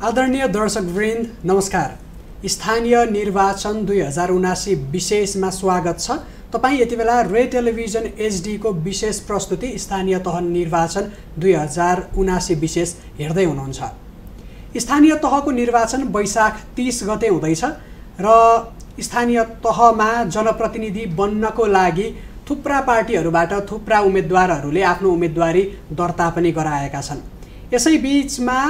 आदरणीय दर्शकवृन्द नमस्कार। स्थानीय निर्वाचन दुई हजार उनासी विशेषमा स्वागत छ। तपाईँ यति बेला रे टेलिभिजन एचडीको विशेष प्रस्तुति स्थानीय तह निर्वाचन दुई हजार उनासी विशेष हेर्दै हुनुहुन्छ। स्थानीय तहको निर्वाचन वैशाख तिस गते हुँदैछ र स्थानीय तहमा जनप्रतिनिधि बन्नको लागि थुप्रा पार्टीहरूबाट थुप्रा उम्मेदवारहरूले आफ्नो उम्मेदवारी दर्ता पनि गराएका छन्। यसै बिचमा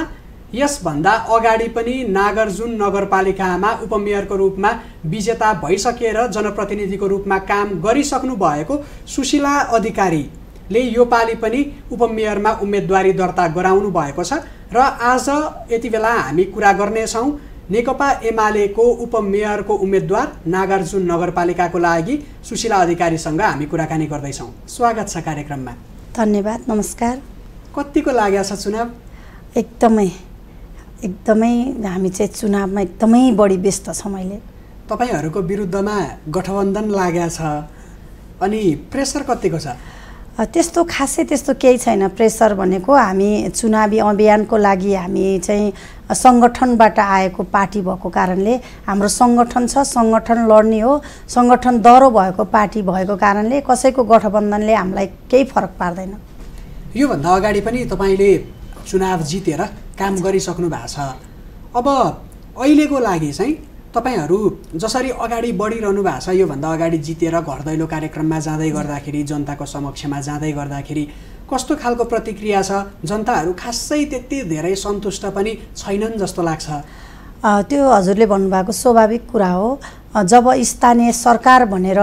यसभन्दा अगाडि पनि नागार्जुन नगरपालिकामा उपमेयरको रूपमा विजेता भइसकेर जनप्रतिनिधिको रूपमा काम गरिसक्नु भएको सुशीला अधिकारीले योपालि पनि उपमेयरमा उम्मेदवारी दर्ता गराउनु भएको छ र आज यति बेला हामी कुरा गर्नेछौँ नेकपा एमालेको उपमेयरको उम्मेद्वार नागार्जुन नगरपालिकाको लागि सुशीला अधिकारीसँग हामी कुराकानी गर्दैछौँ। स्वागत छ कार्यक्रममा। धन्यवाद नमस्कार। कतिको लागेको छ चुनाव? एकदमै। एकदमै हामी चाहिँ चुनावमा एकदमै बढी व्यस्त छौँ अहिले। तपाईँहरूको विरुद्धमा गठबन्धन लागेको छ अनि प्रेसर कतिको छ? त्यस्तो खासै त्यस्तो केही छैन। प्रेसर भनेको हामी चुनावी अभियानको लागि हामी चाहिँ सङ्गठनबाट आएको पार्टी भएको कारणले हाम्रो सङ्गठन छ सङ्गठन लड्ने हो सङ्गठन दह्रो भएको पार्टी भएको कारणले कसैको गठबन्धनले हामीलाई केही फरक पार्दैन। योभन्दा अगाडि पनि तपाईँले चुनाव जितेर काम गरिसक्नु भएको छ। अब अहिलेको लागि चाहिँ तपाईँहरू जसरी अगाडि बढिरहनु भएको छ योभन्दा अगाडि जितेर घर दैलो कार्यक्रममा जाँदै गर्दाखेरि जनताको समक्षमा जाँदै गर्दाखेरि कस्तो खालको प्रतिक्रिया छ? जनताहरू खासै त्यति धेरै सन्तुष्ट पनि छैनन् जस्तो लाग्छ। त्यो हजुरले भन्नुभएको स्वाभाविक कुरा हो। जब स्थानीय सरकार भनेर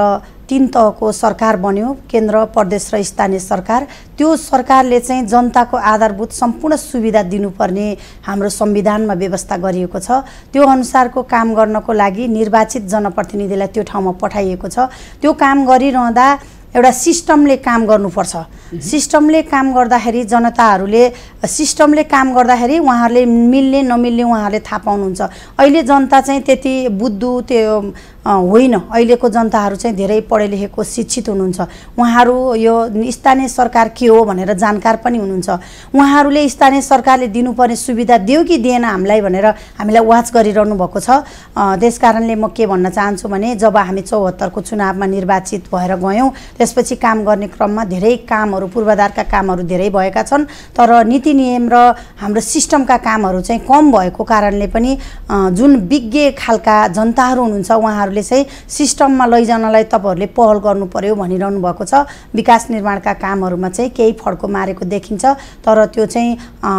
तिन तहको सरकार बन्यो केन्द्र प्रदेश र स्थानीय सरकार। त्यो सरकारले चाहिँ जनताको आधारभूत सम्पूर्ण सुविधा दिनुपर्ने हाम्रो संविधानमा व्यवस्था गरिएको छ। त्यो अनुसारको काम गर्नको लागि निर्वाचित जनप्रतिनिधिलाई त्यो ठाउँमा पठाइएको छ। त्यो काम गरिरहँदा एउटा सिस्टमले काम गर्नुपर्छ। सिस्टमले काम गर्दाखेरि जनताहरूले सिस्टमले काम गर्दाखेरि उहाँहरूले मिल्ने नमिल्ने उहाँहरूले थाहा पाउनुहुन्छ। अहिले जनता चाहिँ त्यति बुद्धु त्यो होइन। अहिलेको जनताहरू चाहिँ धेरै पढे लेखेको शिक्षित हुनुहुन्छ। उहाँहरू यो स्थानीय सरकार के हो भनेर जानकार पनि हुनुहुन्छ। उहाँहरूले स्थानीय सरकारले दिनुपर्ने सुविधा दियो कि दिएन हामीलाई भनेर हामीलाई वाच गरिरहनु भएको छ। त्यस कारणले म के भन्न चाहन्छु भने जब हामी चौहत्तरको चुनावमा निर्वाचित भएर गयौँ त्यसपछि काम गर्ने क्रममा धेरै कामहरू पूर्वाधारका कामहरू धेरै भएका छन्। तर नीति नियम र हाम्रो सिस्टमका कामहरू चाहिँ कम भएको कारणले पनि जुन विज्ञ खालका जनताहरू हुनुहुन्छ उहाँहरूले चाहिँ सिस्टममा लैजानलाई तपाईँहरूले पहल गर्नु पर्यो भनिरहनु भएको छ। विकास निर्माणका कामहरूमा चाहिँ केही फड्को मारेको देखिन्छ तर त्यो चाहिँ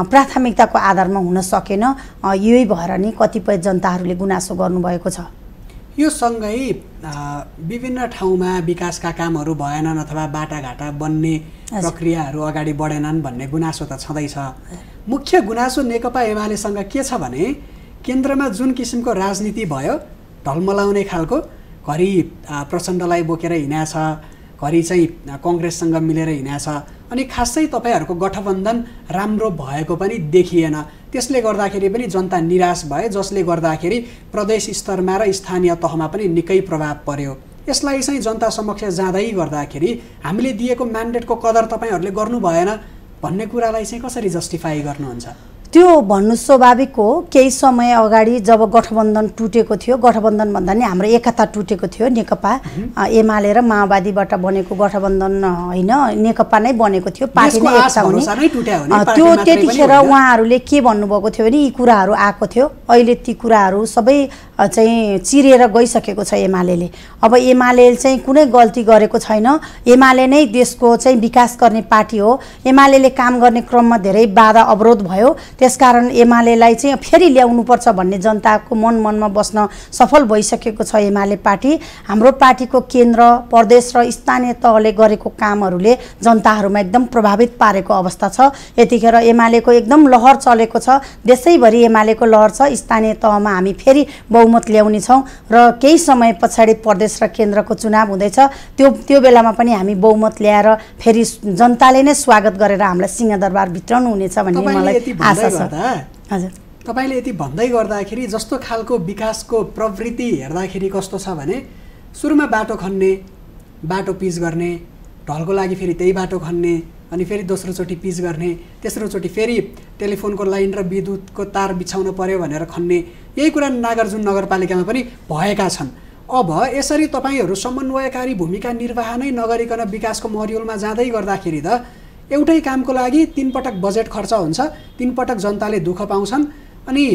प्राथमिकताको आधारमा हुन सकेन। यही भएर नि कतिपय जनताहरूले गुनासो गर्नुभएको छ। यो सँगै विभिन्न ठाउँमा विकासका कामहरू भएनन् अथवा बाटाघाटा बन्ने। प्रक्रियाहरू अगाडि बढेनन् भन्ने गुनासो त छँदैछ। मुख्य गुनासो नेकपा एमालेसँग के छ भने केन्द्रमा जुन किसिमको राजनीति भयो ढलमलाउने खालको घरि प्रचण्डलाई बोकेर हिँडेछ घरि चाहिँ कङ्ग्रेससँग मिलेर हिँडेछ अनि खासै तपाईँहरूको गठबन्धन राम्रो भएको पनि देखिएन। त्यसले गर्दाखेरि पनि जनता निराश भए जसले गर्दाखेरि प्रदेश स्तरमा र स्थानीय तहमा पनि निकै प्रभाव पर्यो। यसलाई चाहिँ जनता समक्ष जाँदै गर्दाखेरि हामीले दिएको म्यान्डेटको कदर तपाईँहरूले गर्नु भएन भन्ने कुरालाई चाहिँ कसरी जस्टिफाई गर्नुहुन्छ? त्यो भन्नु स्वाभाविक हो केही समय अगाडि जब गठबन्धन टुटेको थियो गठबन्धन भन्दा नि हाम्रो एकता टुटेको थियो नेकपा एमाले र माओवादीबाट बनेको गठबन्धन होइन नेकपा नै बनेको थियो पार्टी नै एकता हुने। त्यो त्यतिखेर। उहाँहरूले के भन्नुभएको थियो भने यी कुराहरू आएको थियो। अहिले ती कुराहरू सबै चाहिँ चिरेर गइसकेको छ एमाले अब एमाले चाहिँ कुनै गल्ती गरेको छैन। एमाले नै देशको चाहिँ विकास गर्ने पार्टी हो। एमाले काम गर्ने क्रममा धेरै बाधा अवरोध भयो। त्यसकारण एमालेलाई चाहिँ फेरि ल्याउनुपर्छ भन्ने जनताको मन मनमा बस्न सफल भइसकेको छ एमाले पार्टी। हाम्रो पार्टीको केन्द्र प्रदेश र स्थानीय तहले गरेको कामहरूले जनताहरूमा एकदम प्रभावित पारेको अवस्था छ। यतिखेर एमालेको एकदम लहर चलेको छ। देशैभरि एमालेको लहर छ। स्थानीय तहमा हामी फेरि बहुमत ल्याउनेछौँ र केही समय पछाडि प्रदेश र केन्द्रको चुनाव हुँदैछ। त्यो त्यो बेलामा पनि हामी बहुमत ल्याएर फेरि जनताले नै स्वागत गरेर हामीलाई सिंहदरबार भित्राउनु हुनेछ भन्ने मलाई आशा छ। गर्दा? हजुर। तपाईँले यति भन्दै गर्दाखेरि जस्तो खालको विकासको प्रवृत्ति हेर्दाखेरि कस्तो छ भने सुरुमा बाटो खन्ने बाटो पिच गर्ने ढलको लागि फेरि त्यही बाटो खन्ने अनि फेरि दोस्रोचोटि पिच गर्ने तेस्रोचोटि फेरि टेलिफोनको लाइन र विद्युतको तार बिछाउन पर्यो भनेर खन्ने यही कुरा नागार्जुन नगरपालिकामा पनि भएका छन्। अब यसरी तपाईँहरू समन्वयकारी भूमिका निर्वाह नै नगरिकन विकासको मरियोलमा जाँदै गर्दाखेरि त एउटै कामको लागि तिन पटक बजेट खर्च हुन्छ तिन पटक जनताले दुःख पाउँछन्। अनि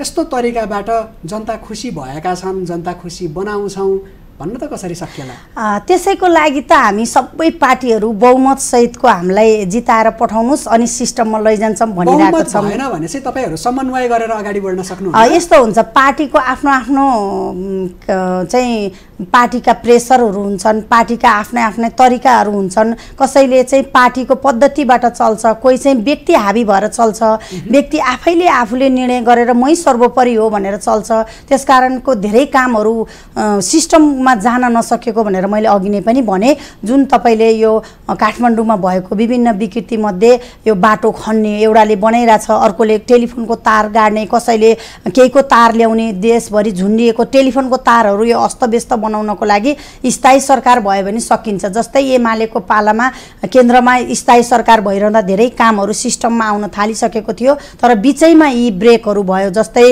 यस्तो तरिकाबाट जनता खुसी भएका छन् जनता खुसी बनाउँछौँ। भन्न त कसरी सकिएला त्यसैको लागि त हामी सबै पार्टीहरू बहुमत सहितको हामीलाई जिताएर पठाउनुहोस् अनि सिस्टममा लैजान्छौँ भनिरहेको छौँ। होइन भने चाहिँ तपाईँहरू समन्वय गरेर अगाडि बढ्न सक्नु यस्तो हुन्छ पार्टीको आफ्नो आफ्नो चाहिँ पार्टीका प्रेसरहरू हुन्छन् पार्टीका आफ्नै आफ्नै तरिकाहरू हुन्छन् कसैले चाहिँ पार्टीको पद्धतिबाट चल्छ कोही चाहिँ व्यक्ति हाबी भएर चल्छ व्यक्ति आफैले आफूले निर्णय गरेर मै सर्वोपरि हो भनेर चल्छ त्यसकारणको धेरै कामहरू सिस्टममा जान नसकेको भनेर मैले अघि नै पनि भने जुन तपाईँले यो काठमाडौँमा भएको विभिन्न विकृतिमध्ये यो बाटो खन्ने एउटाले बनाइरहेछ अर्कोले टेलिफोनको तार गाड्ने कसैले केहीको तार ल्याउने देशभरि झुन्डिएको टेलिफोनको तारहरू यो अस्तव्यस्त बनाउनको लागि स्थायी सरकार भयो भने सकिन्छ। जस्तै एमालेको पालामा केन्द्रमा स्थायी सरकार भइरहँदा धेरै कामहरू सिस्टममा आउन थालिसकेको थियो तर बिचैमा यी ब्रेकहरू भयो जस्तै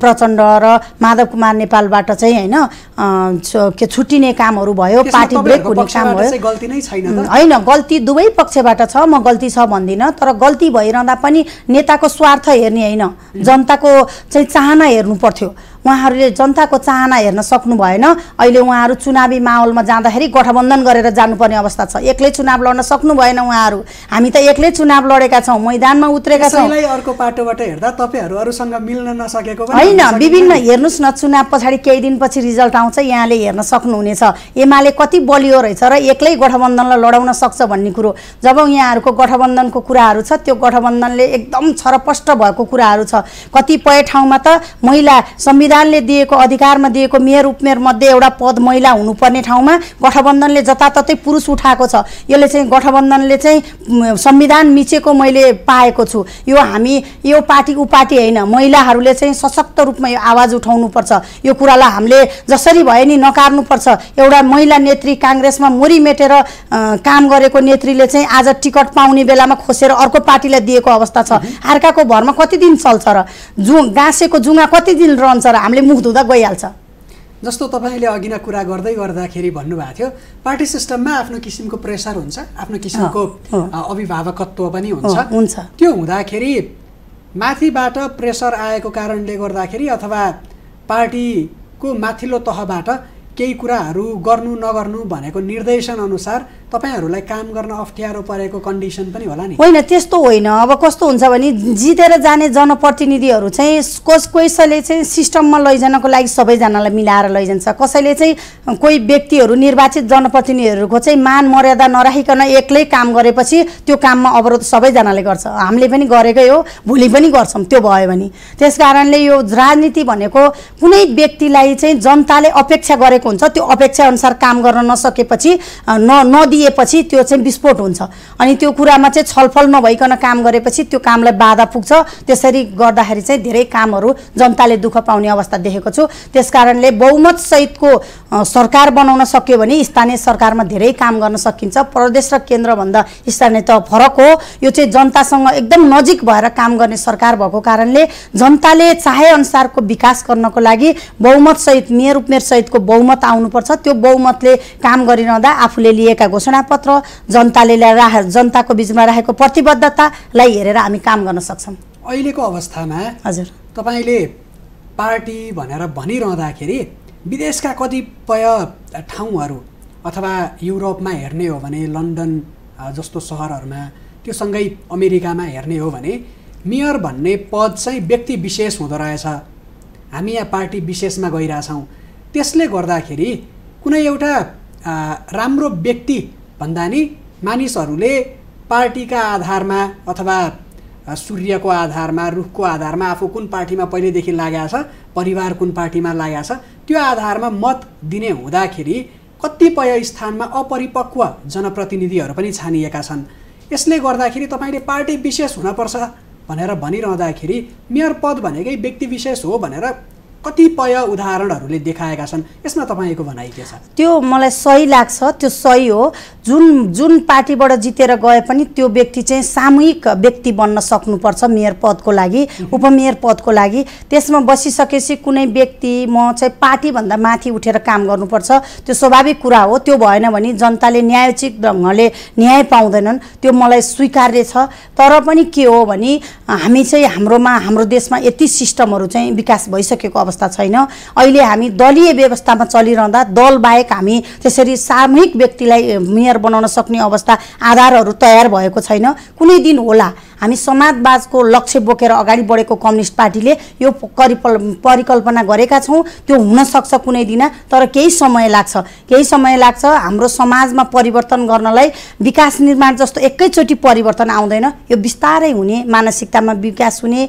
प्रचण्ड र माधव कुमार नेपालबाट चाहिँ होइन के छुट्टिने कामहरू भयो पार्टी ब्रेक हुने काम भयो। होइन गल्ती दुवै पक्षबाट छ म गल्ती छ भन्दिनँ तर गल्ती भइरहँदा पनि नेताको स्वार्थ हेर्ने होइन। जनताको चाहिँ चाहना हेर्नु पर्थ्यो। उहाँहरूले जनताको चाहना हेर्न सक्नु भएन। अहिले उहाँहरू चुनावी माहौलमा जाँदाखेरि गठबन्धन गरेर जानुपर्ने अवस्था छ। एक्लै चुनाव लड्न सक्नु भएन उहाँहरू। हामी त एक्लै चुनाव लडेका छौँ मैदानमा उत्रेका छौँ। अर्को पाटोबाट हेर्दा तपाईँहरू अरूसँग मिल्न नसकेको होइन विभिन्न हेर्नुहोस् न चुनाव पछाडि केही दिनपछि रिजल्ट आउँछ यहाँले हेर्न सक्नुहुनेछ। एमाले कति बलियो रहेछ र एक्लै गठबन्धनलाई लडाउन सक्छ भन्ने कुरो। जब यहाँहरूको गठबन्धनको कुराहरू छ त्यो गठबन्धनले एकदम छरपष्ट भएको कुराहरू छ। कतिपय ठाउँमा त महिला संविधान संविधानले दिएको अधिकारमा दिएको मेयर उपमेयर मध्ये एउटा पद महिला हुनुपर्ने ठाउँमा गठबन्धनले जताततै पुरुष उठाएको छ। यसले चाहिँ गठबन्धनले चाहिँ संविधान मिचेको मैले पाएको छु। यो हामी यो पार्टी ऊ पार्टी होइन महिलाहरूले चाहिँ सशक्त रूपमा यो आवाज उठाउनुपर्छ। यो कुरालाई हामीले जसरी भए नि नकार्नुपर्छ। एउटा महिला नेत्री काङ्ग्रेसमा मोरी मेटेर काम गरेको नेत्रीले चाहिँ आज टिकट पाउने बेलामा खोसेर अर्को पार्टीलाई दिएको अवस्था छ। अर्काको भरमा कति दिन चल्छ र? जु गाँसेको जुङ्गा कति दिन रहन्छ र? हामीले मुख धुँदा गइहाल्छ। जस्तो तपाईँले अघि नै कुरा गर्दै गर्दाखेरि भन्नुभएको थियो पार्टी सिस्टममा आफ्नो किसिमको प्रेसर हुन्छ आफ्नो किसिमको अभिभावकत्व पनि हुन्छ। हुन्छ। त्यो हुँदाखेरि माथिबाट प्रेसर आएको कारणले गर्दाखेरि अथवा पार्टीको माथिल्लो तहबाट केही कुराहरू गर्नु नगर्नु भनेको निर्देशन अनुसार तपाईँहरूलाई काम गर्न अप्ठ्यारो परेको कन्डिसन पनि होला नि। होइन त्यस्तो होइन। अब कस्तो हुन्छ भने जितेर जाने जनप्रतिनिधिहरू चाहिँ कस कसैले चाहिँ सिस्टममा लैजानको लागि सबैजनालाई मिलाएर लैजान्छ। कसैले चाहिँ कोही व्यक्तिहरू निर्वाचित जनप्रतिनिधिहरूको चाहिँ मान मर्यादा नराखिकन एक्लै काम गरेपछि त्यो काममा अवरोध सबैजनाले गर्छ। हामीले पनि गरेकै हो भोलि पनि गर्छौँ त्यो भयो भने। त्यस कारणले यो राजनीति भनेको कुनै व्यक्तिलाई चाहिँ जनताले अपेक्षा गरेको हुन्छ त्यो अपेक्षा अनुसार काम गर्न नसकेपछि न नदिए दिएपछि त्यो चाहिँ विस्फोट हुन्छ। अनि त्यो कुरामा चाहिँ छलफल नभइकन काम गरेपछि त्यो कामलाई बाधा पुग्छ। त्यसरी गर्दाखेरि चाहिँ धेरै कामहरू जनताले दुःख पाउने अवस्था देखेको छु। त्यस कारणले बहुमत सहितको सरकार बनाउन सक्यो भने स्थानीय सरकारमा धेरै काम गर्न सकिन्छ। प्रदेश र केन्द्रभन्दा स्थानीय त फरक हो। यो चाहिँ जनतासँग एकदम नजिक भएर काम गर्ने सरकार भएको कारणले जनताले चाहे अनुसारको विकास गर्नको लागि बहुमत सहित मेयर उपमेयर सहितको बहुमत आउनुपर्छ। त्यो बहुमतले काम गरिरहँदा आफूले लिएका घोषणा घोषणापत्र जनताले राख जनताको बिचमा राखेको प्रतिबद्धतालाई हेरेर हामी काम गर्न सक्छौँ। अहिलेको अवस्थामा हजुर। तपाईँले पार्टी भनेर भनिरहँदाखेरि विदेशका कतिपय ठाउँहरू अथवा युरोपमा हेर्ने हो भने लन्डन जस्तो सहरहरूमा त्यो सँगै अमेरिकामा हेर्ने हो भने मेयर भन्ने पद चाहिँ व्यक्ति विशेष हुँदो रहेछ। हामी यहाँ पार्टी विशेषमा गइरहेछौँ। त्यसले गर्दाखेरि कुनै एउटा राम्रो व्यक्ति भन्दा नि मानिसहरूले पार्टीका आधारमा अथवा सूर्यको आधारमा रुखको आधारमा आफू कुन पार्टीमा पहिल्यैदेखि लागेको छ परिवार कुन पार्टीमा लागेको छ त्यो आधारमा मत दिने हुँदाखेरि कतिपय स्थानमा अपरिपक्व जनप्रतिनिधिहरू पनि छानिएका छन्। यसले गर्दाखेरि तपाईँले पार्टी विशेष हुनपर्छ भनेर भनिरहँदाखेरि मेयर पद भनेकै व्यक्ति विशेष हो भनेर कतिपय उदाहरणहरूले देखाएका छन्। यसमा तपाईँको भनाइ के छ? त्यो मलाई सही लाग्छ। त्यो सही हो। जुन जुन पार्टीबाट जितेर गए पनि त्यो व्यक्ति चाहिँ सामूहिक व्यक्ति बन्न सक्नुपर्छ मेयर पदको लागि उपमेयर पदको लागि। त्यसमा बसिसकेपछि कुनै व्यक्ति म चाहिँ पार्टीभन्दा माथि उठेर काम गर्नुपर्छ। त्यो स्वाभाविक कुरा हो। त्यो भएन भने जनताले न्यायोचित ढङ्गले न्याय पाउँदैनन्। त्यो मलाई स्वीकार्य छ। तर पनि के हो भने हामी चाहिँ हाम्रोमा हाम्रो देशमा यति सिस्टमहरू चाहिँ विकास भइसकेको अवस्था छैन। अहिले हामी दलीय व्यवस्थामा चलिरहँदा दलबाहेक हामी त्यसरी सामूहिक व्यक्तिलाई मेयर बनाउन सक्ने अवस्था आधारहरू तयार भएको छैन। कुनै दिन होला। हामी समाजवादको लक्ष्य बोकेर अगाडि बढेको कम्युनिस्ट पार्टीले यो परिकल् परिकल्पना गरेका छौँ। त्यो हुनसक्छ कुनै दिन तर केही समय लाग्छ। केही समय लाग्छ हाम्रो समाजमा परिवर्तन गर्नलाई विकास निर्माण जस्तो एकैचोटि परिवर्तन आउँदैन। यो बिस्तारै हुने मानसिकतामा विकास हुने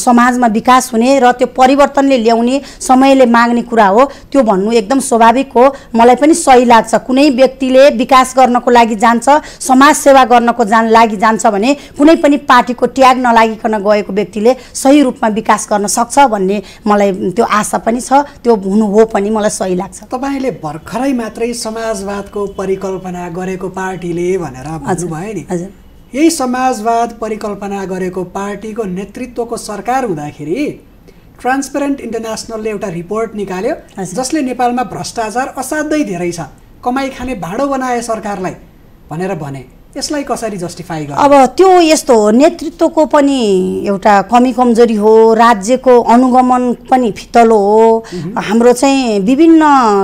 समाजमा विकास हुने र त्यो परिवर्तनले ल्याउने समयले माग्ने कुरा हो। त्यो भन्नु एकदम स्वाभाविक हो। मलाई पनि सही लाग्छ। कुनै व्यक्तिले विकास गर्नको लागि जान्छ समाज सेवा गर्नको जान लागि जान्छ भने कुनै पनि पार्टीको ट्याग नलागिकन गएको व्यक्तिले सही रूपमा विकास गर्न सक्छ भन्ने मलाई त्यो आशा पनि छ त्यो हुनु हो पनि मलाई सही लाग्छ। तपाईँले भर्खरै मात्रै समाजवादको परिकल्पना गरेको पार्टीले भनेर भन्नुभयो नि। यही समाजवाद परिकल्पना गरेको पार्टीको नेतृत्वको सरकार हुँदाखेरि ट्रान्सपेरेन्ट इन्टरनेसनलले एउटा रिपोर्ट निकाल्यो जसले नेपालमा भ्रष्टाचार असाध्यै धेरै छ कमाइ खाने भाँडो बनाए सरकारलाई भनेर भने। यसलाई कसरी जस्टिफाई गर्छ अब त्यो यस्तो हो नेतृत्वको पनि एउटा कमी कमजोरी हो राज्यको अनुगमन पनि फितलो हो। हाम्रो चाहिँ विभिन्न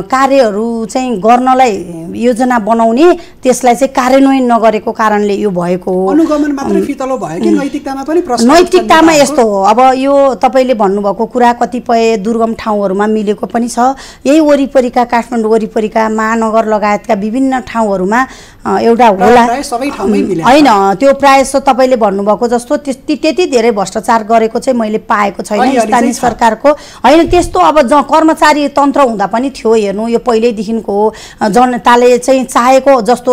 कार्यहरू चाहिँ गर्नलाई योजना बनाउने त्यसलाई चाहिँ कार्यान्वयन नगरेको कारणले यो भएको हो। अनुगमन मात्रै फितलो भयो कि नैतिकतामा पनि प्रश्न नैतिकतामा यस्तो हो। अब यो तपाईँले भन्नुभएको कुरा कतिपय दुर्गम ठाउँहरूमा मिलेको पनि छ। यही वरिपरिका काठमाडौँ वरिपरिका महानगर लगायतका विभिन्न ठाउँहरूमा एउटा होला। होइन त्यो प्रायः जस्तो तपाईँले भन्नुभएको जस्तो त्यति त्यति धेरै भ्रष्टाचार गरेको चाहिँ मैले पाएको छैन स्थानीय सरकारको। होइन त्यस्तो अब ज कर्मचारी तन्त्र हुँदा पनि थियो हेर्नु यो पहिल्यैदेखिको जनताले चाहिँ चाहेको जस्तो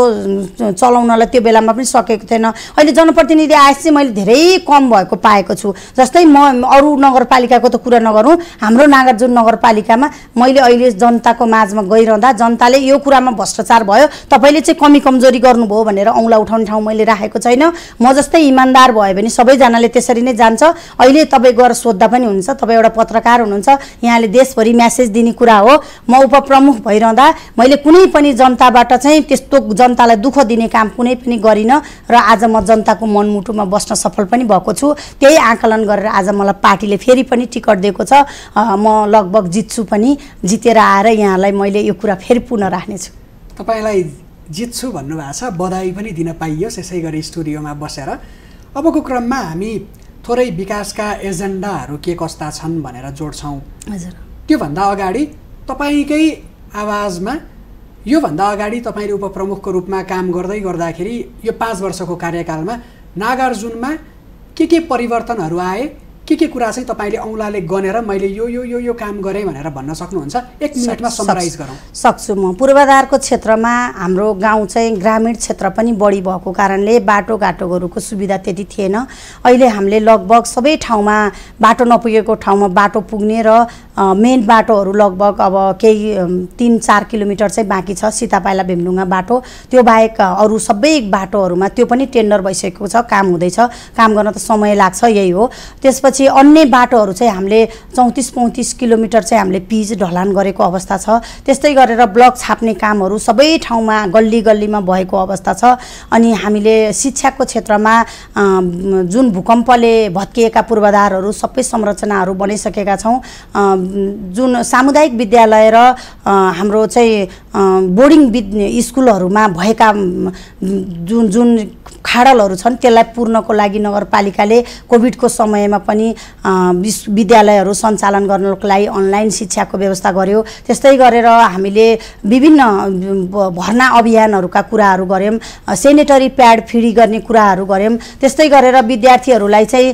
चलाउनलाई त्यो बेलामा पनि सकेको थिएन। अहिले जनप्रतिनिधि आएपछि चाहिँ मैले धेरै कम भएको पाएको छु। जस्तै म अरू नगरपालिकाको त कुरा नगरौँ हाम्रो नागार्जुन नगरपालिकामा मैले अहिले जनताको माझमा गइरहँदा जनताले यो कुरामा भ्रष्टाचार भयो तपाईँले चाहिँ कमी कमजोरी गर्नुभयो भनेर औँला उठाउने ठाउँ मैले राखेको छैन। म जस्तै इमान्दार भयो भने सबैजनाले त्यसरी नै जान्छ। अहिले तपाईँ गएर सोद्धा पनि हुन्छ। तपाईँ एउटा पत्रकार हुनुहुन्छ। यहाँले देशभरि म्यासेज दिने कुरा हो। म उपप्रमुख भइरहँदा मैले कुनै पनि जनताबाट चाहिँ त्यस्तो जनतालाई दुःख दिने काम कुनै पनि गरिनँ र आज म जनताको मनमुटुमा बस्न सफल पनि भएको छु। त्यही आकलन गरेर आज मलाई पार्टीले फेरि पनि टिकट दिएको छ। म लगभग जित्छु पनि। जितेर आएर यहाँलाई मैले यो कुरा फेरि पुनः राख्नेछु तपाईँलाई जित्छु भन्नुभएको छ बधाई पनि दिन पाइयोस् यसै गरी स्टुडियोमा बसेर। अबको क्रममा हामी थोरै विकासका एजेन्डाहरू के कस्ता छन् भनेर जोड्छौँ। हजुर। त्योभन्दा अगाडि तपाईँकै आवाजमा योभन्दा अगाडि तपाईँले उपप्रमुखको रूपमा काम गर्दै गर्दाखेरि यो पाँच वर्षको कार्यकालमा नागार्जुनमा के के परिवर्तनहरू आए के के कुरा चाहिँ तपाईँले औँलाले गनेर मैले यो यो यो यो काम गरेँ भनेर भन्न सक्नुहुन्छ? एक मिनटमा समराइज गरौँ। सक्छु म। पूर्वाधारको क्षेत्रमा हाम्रो गाउँ चाहिँ ग्रामीण क्षेत्र पनि बढी भएको कारणले बाटोघाटोहरूको सुविधा त्यति थिएन। अहिले हामीले लगभग सबै ठाउँमा बाटो नपुगेको ठाउँमा बाटो पुग्ने र मेन बाटोहरू लगभग अब केही तिन चार किलोमिटर चाहिँ बाँकी छ। सीतापाइला भेमडुङ्गा बाटो। त्यो बाहेक अरू सबै बाटोहरूमा त्यो पनि टेन्डर भइसकेको छ। काम हुँदैछ। काम गर्न त समय लाग्छ यही हो। त्यसपछि अन्य बाटोहरू चाहिँ हामीले चौतिस पैँतिस किलोमिटर चाहिँ हामीले पिच ढलान गरेको अवस्था छ। त्यस्तै गरेर ब्लक छाप्ने कामहरू सबै ठाउँमा गल्ली गल्लीमा भएको अवस्था छ। अनि हामीले शिक्षाको क्षेत्रमा जुन भूकम्पले भत्किएका पूर्वाधारहरू सबै संरचनाहरू बनाइसकेका छौँ। जुन सामुदायिक विद्यालय र हाम्रो चाहिँ बोर्डिङ विद स्कुलहरूमा भएका जुन जुन खाडलहरू छन् त्यसलाई पूर्णको लागि नगरपालिकाले कोभिडको समयमा पनि विद्यालयहरू सञ्चालन गर्नको लागि अनलाइन शिक्षाको व्यवस्था गर्यो। त्यस्तै गरेर हामीले विभिन्न भर्ना अभियानहरूका कुराहरू गऱ्यौँ सेनेटरी प्याड फ्री गर्ने कुराहरू गऱ्यौँ त्यस्तै गरेर विद्यार्थीहरूलाई चाहिँ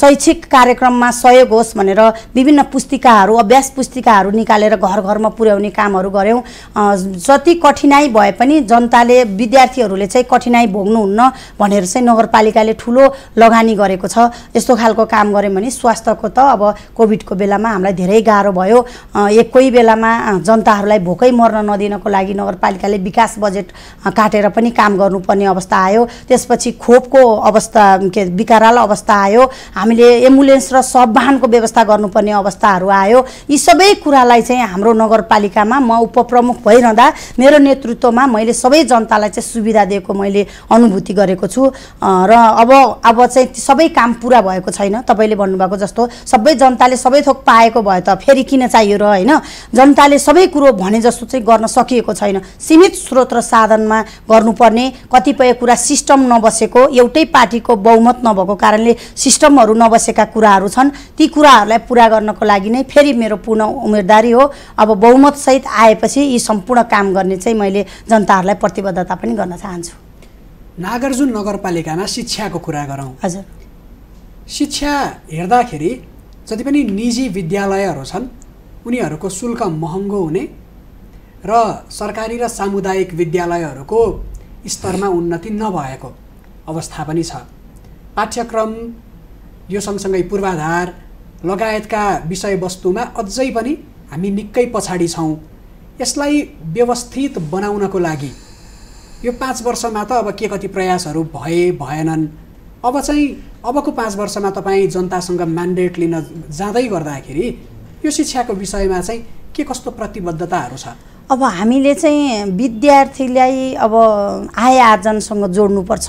शैक्षिक कार्यक्रममा सहयोग होस् भनेर विभिन्न पुस्तिकाहरू अभ्यास पुस्तिकाहरू निकालेर घर घरमा पुर्याउने कामहरू गऱ्यौँ जति कठिनाइ भए पनि जनताले विद्यार्थीहरूले चाहिँ कठिनाइ भोग्नुहुन्न। भनेर चाहिँ नगरपालिकाले ठुलो लगानी गरेको छ। यस्तो खालको काम गऱ्यौँ भने स्वास्थ्यको त अब कोभिडको बेलामा हामीलाई धेरै गाह्रो भयो। एक कोही बेलामा जनताहरूलाई भोकै मर्न नदिनको लागि नगरपालिकाले विकास बजेट काटेर पनि काम गर्नुपर्ने अवस्था आयो। त्यसपछि खोपको अवस्था के विकराल अवस्था आयो। हामीले एम्बुलेन्स र सब वाहनको व्यवस्था गर्नुपर्ने अवस्थाहरू आयो। यी सबै कुरालाई चाहिँ हाम्रो नगरपालिकामा म उपप्रमुख भइरहँदा मेरो नेतृत्वमा मैले सबै जनतालाई चाहिँ सुविधा दिएको मैले अनुभूति गरेको छु। र अब अब चाहिँ सबै काम पुरा भएको छैन। तपाईँले भन्नुभएको जस्तो सबै जनताले सबै थोक पाएको भए त फेरि किन चाहियो र होइन? जनताले सबै कुरो भने जस्तो चाहिँ गर्न सकिएको छैन। सीमित स्रोत र साधनमा गर्नुपर्ने कतिपय कुरा सिस्टम नबसेको एउटै पार्टीको बहुमत नभएको कारणले सिस्टमहरू नबसेका कुराहरू छन्। ती कुराहरूलाई पुरा गर्नको लागि नै फेरि मेरो पूर्ण उम्मेदवारी हो। अब बहुमतसहित आएपछि यी सम्पूर्ण काम गर्ने चाहिँ मैले जनताहरूलाई प्रतिबद्धता पनि गर्न चाहन्छु। नागार्जुन नगरपालिकामा शिक्षाको कुरा गरौँ। हजुर। शिक्षा हेर्दाखेरि जति पनि निजी विद्यालयहरू छन् उनीहरूको शुल्क महँगो हुने र सरकारी र सामुदायिक विद्यालयहरूको स्तरमा उन्नति नभएको अवस्था पनि छ। पाठ्यक्रम यो सँगसँगै पूर्वाधार लगायतका विषयवस्तुमा अझै पनि हामी निकै पछाडि छौँ। यसलाई व्यवस्थित बनाउनको लागि यो पाँच वर्षमा त अब के कति प्रयासहरू भए भएनन्। अब चाहिँ अबको पाँच वर्षमा तपाईँ जनतासँग म्यान्डेट लिन जाँदै गर्दाखेरि यो शिक्षाको विषयमा चाहिँ के कस्तो प्रतिबद्धताहरू छ? अब हामीले चाहिँ विद्यार्थीलाई अब आय आर्जनसँग जोड्नुपर्छ।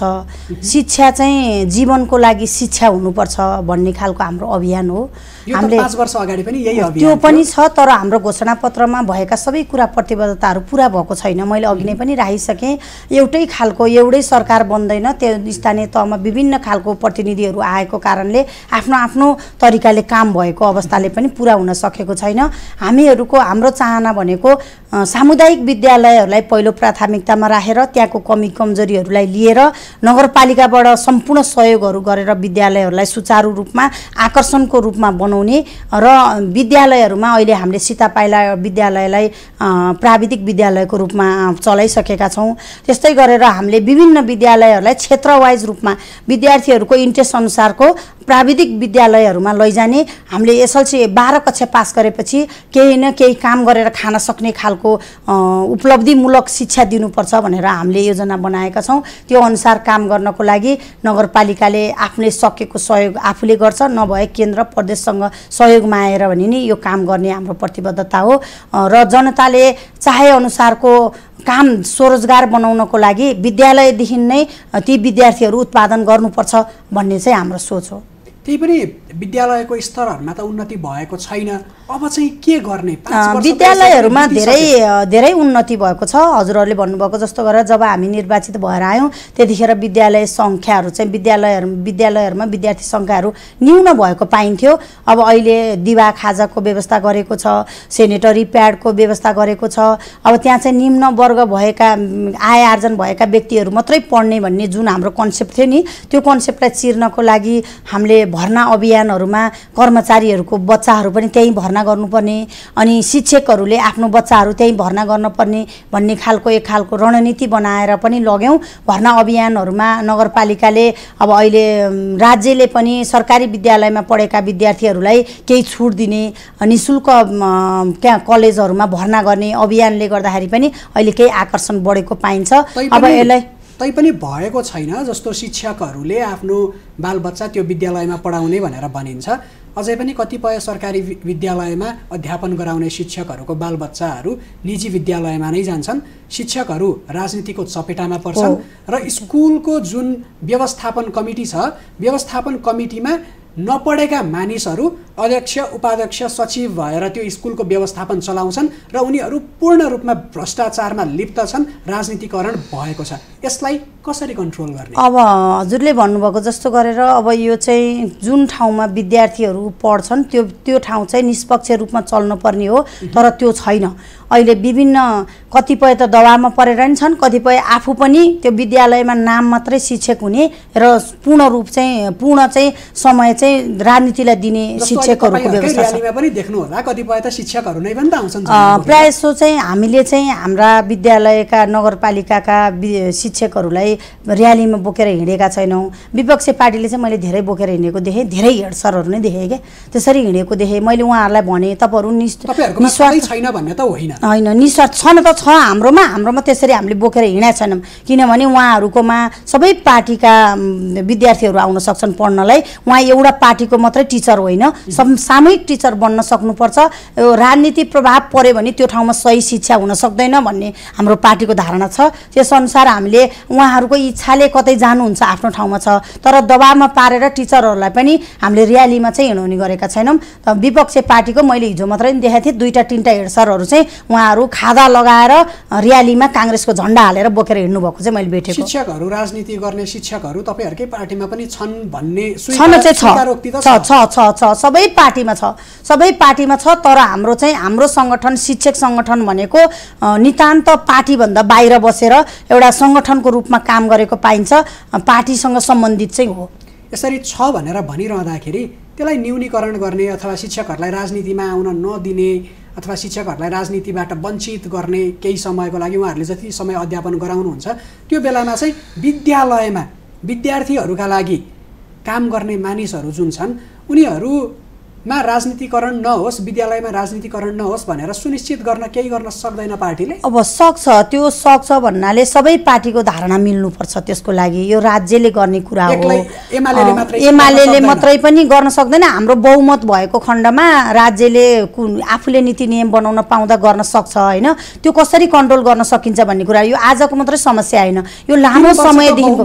शिक्षा चाहिँ जीवनको लागि शिक्षा हुनुपर्छ भन्ने खालको हाम्रो अभियान हो। हामीले पाँच वर्ष अगाडि पनि यही त्यो पनि छ तर हाम्रो घोषणापत्रमा भएका सबै कुरा प्रतिबद्धताहरू पुरा भएको छैन। मैले अघि नै पनि राखिसकेँ एउटै खालको एउटै सरकार बन्दैन। त्यो स्थानीय तहमा विभिन्न खालको प्रतिनिधिहरू आएको कारणले आफ्नो आफ्नो तरिकाले काम भएको अवस्थाले पनि पुरा हुन सकेको छैन। हामीहरूको हाम्रो चाहना भनेको सामुदायिक विद्यालयहरूलाई पहिलो प्राथमिकतामा राखेर त्यहाँको कमी कमजोरीहरूलाई लिएर नगरपालिकाबाट सम्पूर्ण सहयोगहरू गरेर विद्यालयहरूलाई सुचारू रूपमा आकर्षणको रूपमा बनाउने र विद्यालयहरूमा अहिले हामीले सीता पाइला विद्यालयलाई प्राविधिक विद्यालयको रूपमा चलाइसकेका छौँ। त्यस्तै गरेर हामीले विभिन्न विद्यालयहरूलाई क्षेत्र वाइज रूपमा विद्यार्थीहरूको इन्ट्रेस्ट अनुसारको प्राविधिक विद्यालयहरूमा लैजाने। हामीले एसएलसी बाह्र कक्षा पास गरेपछि केही न केही काम गरेर खान सक्ने खालको उपलब्धिमूलक शिक्षा दिनुपर्छ भनेर हामीले योजना बनाएका छौँ। त्यो अनुसार काम गर्नको लागि नगरपालिकाले आफूले सकेको सहयोग आफूले गर्छ नभए केन्द्र प्रदेशसँग सहयोगमा आएर भने नि यो काम गर्ने हाम्रो प्रतिबद्धता हो। र जनताले चाहे अनुसारको काम स्वरोजगार बनाउनको लागि विद्यालयदेखि नै ती विद्यार्थीहरू उत्पादन गर्नुपर्छ भन्ने चाहिँ हाम्रो सोच हो। त्यही पनि विद्यालयको स्तरहरूमा त उन्नति भएको छैन। अब चाहिँ के गर्ने? विद्यालयहरूमा धेरै धेरै उन्नति भएको छ। हजुरहरूले भन्नुभएको जस्तो गरेर जब हामी निर्वाचित भएर आयौँ त्यतिखेर विद्यालय सङ्ख्याहरू चाहिँ विद्यालयहरू विद्यालयहरूमा विद्यार्थी सङ्ख्याहरू न्यून भएको पाइन्थ्यो। अब अहिले दिवा खाजाको व्यवस्था गरेको छ सेनेटरी प्याडको व्यवस्था गरेको छ। अब त्यहाँ चाहिँ निम्न वर्ग भएका आय आर्जन भएका व्यक्तिहरू मात्रै पढ्ने भन्ने जुन हाम्रो कन्सेप्ट थियो नि त्यो कन्सेप्टलाई चिर्नको लागि हामीले भर्ना अभियानहरूमा कर्मचारीहरूको बच्चाहरू पनि त्यहीँ भर्ना गर्नुपर्ने अनि शिक्षकहरूले आफ्नो बच्चाहरू त्यहीँ भर्ना गर्नुपर्ने भन्ने खालको एक खालको रणनीति बनाएर पनि लग्यौँ भर्ना अभियानहरूमा नगरपालिकाले अब अहिले राज्यले पनि सरकारी विद्यालयमा पढेका विद्यार्थीहरूलाई केही छुट दिने नि शुल्क त्यहाँ कलेजहरूमा भर्ना गर्ने अभियानले गर्दाखेरि पनि अहिले केही आकर्षण बढेको पाइन्छ। अब यसलाई तैपनि भएको छैन जस्तो शिक्षकहरूले आफ्नो बालबच्चा त्यो विद्यालयमा पढाउने भनेर भनिन्छ। अझै पनि कतिपय सरकारी विद्यालयमा अध्यापन गराउने शिक्षकहरूको बालबच्चाहरू निजी विद्यालयमा नै जान्छन्। शिक्षकहरू राजनीतिको चपेटामा पर्छन् र स्कुलको जुन व्यवस्थापन कमिटी छ व्यवस्थापन कमिटीमा नपढेका मानिसहरू अध्यक्ष उपाध्यक्ष सचिव भएर त्यो स्कुलको व्यवस्थापन चलाउँछन् र उनीहरू पूर्ण रूपमा भ्रष्टाचारमा लिप्त छन्। राजनीतिकरण भएको छ। यसलाई कसरी कन्ट्रोल गर्ने? अब हजुरले भन्नुभएको जस्तो गरेर अब यो चाहिँ जुन ठाउँमा विद्यार्थीहरू पढ्छन् त्यो त्यो ठाउँ चाहिँ निष्पक्ष रूपमा चल्नुपर्ने हो तर त्यो छैन। अहिले विभिन्न कतिपय त दबावमा परेर नि छन् कतिपय आफू पनि त्यो विद्यालयमा नाम मात्रै शिक्षक हुने र पूर्ण रूप चाहिँ पूर्ण चाहिँ समय चाहिँ राजनीतिलाई दिने शिक्षकहरूको व्यवस्था पनि देख्नु होला कतिपय त शिक्षकहरू नै पनि त आउँछन् प्रायः सो चाहिँ हामीले चाहिँ हाम्रा विद्यालयका नगरपालिकाका शिक्षकहरूलाई र्यालीमा बोकेर हिँडेका छैनौँ। विपक्षी पार्टीले चाहिँ मैले धेरै बोकेर हिँडेको देखेँ धेरै हेड सरहरू नै देखेँ क्या। त्यसरी हिँडेको देखेँ। मैले उहाँहरूलाई भने तपाईँहरू निस्वार्थ छैन भन्ने त होइन। होइन निस्वार्थ छ न त छ हाम्रोमा हाम्रोमा त्यसरी हामीले बोकेर हिँडेका छैनौँ। किनभने उहाँहरूकोमा सबै पार्टीका विद्यार्थीहरू आउन सक्छन् पढ्नलाई। उहाँ एउटा पार्टीको मात्रै टिचर होइन। सम सामूहिक टिचर बन्न सक्नुपर्छ। राजनीति प्रभाव पऱ्यो भने त्यो ठाउँमा सही शिक्षा हुन सक्दैन भन्ने हाम्रो पार्टीको धारणा छ। त्यसअनुसार हामीले उहाँहरूको इच्छाले कतै जानुहुन्छ आफ्नो ठाउँमा छ। तर दबावमा पारेर टिचरहरूलाई पनि हामीले र्यालीमा चाहिँ हिँडाउने गरेका छैनौँ। विपक्षी पार्टीको मैले हिजो मात्रै देखाएको थिएँ दुईवटा तिनवटा हेड सरहरू चाहिँ उहाँहरू खादा लगाएर अ, र्यालीमा काङ्ग्रेसको झन्डा हालेर बोकेर हिँड्नु भएको चाहिँ मैले भेटेको। शिक्षकहरू राजनीति गर्ने शिक्षकहरू तपाईँहरूकै पार्टीमा पनि छन् भन्ने छन चाहिँ छ। छ। छ छ सबै पार्टीमा छ। सबै पार्टीमा छ तर हाम्रो चाहिँ हाम्रो सङ्गठन शिक्षक सङ्गठन भनेको नितान्त पार्टीभन्दा बाहिर बसेर एउटा सङ्गठनको रूपमा काम गरेको पाइन्छ पार्टीसँग सम्बन्धित चाहिँ हो। यसरी छ भनेर भनिरहँदाखेरि त्यसलाई न्यूनीकरण गर्ने अथवा शिक्षकहरूलाई राजनीतिमा आउन नदिने अथवा शिक्षकहरूलाई राजनीतिबाट वञ्चित गर्ने केही समयको लागि उहाँहरूले जति समय अध्यापन गराउनुहुन्छ त्यो बेलामा चाहिँ विद्यालयमा विद्यार्थीहरूका लागि काम गर्ने मानिसहरू जुन छन् उनीहरूमा राजनीतिकरण नहोस् विद्यालयमा राजनीतिकरण नहोस् भनेर सुनिश्चित गर्न केही गर्न सक्दैन पार्टीले? अब सक्छ त्यो सक्छ भन्नाले सबै पार्टीको धारणा मिल्नुपर्छ त्यसको लागि। यो राज्यले गर्ने कुरा हो। एमालेले मात्रै पनि गर्न सक्दैन। हाम्रो बहुमत भएको खण्डमा राज्यले कुन आफूले नीति नियम बनाउन पाउँदा गर्न सक्छ होइन? त्यो कसरी कन्ट्रोल गर्न सकिन्छ भन्ने कुरा। यो आजको मात्रै समस्या होइन। यो लामो समयदेखिको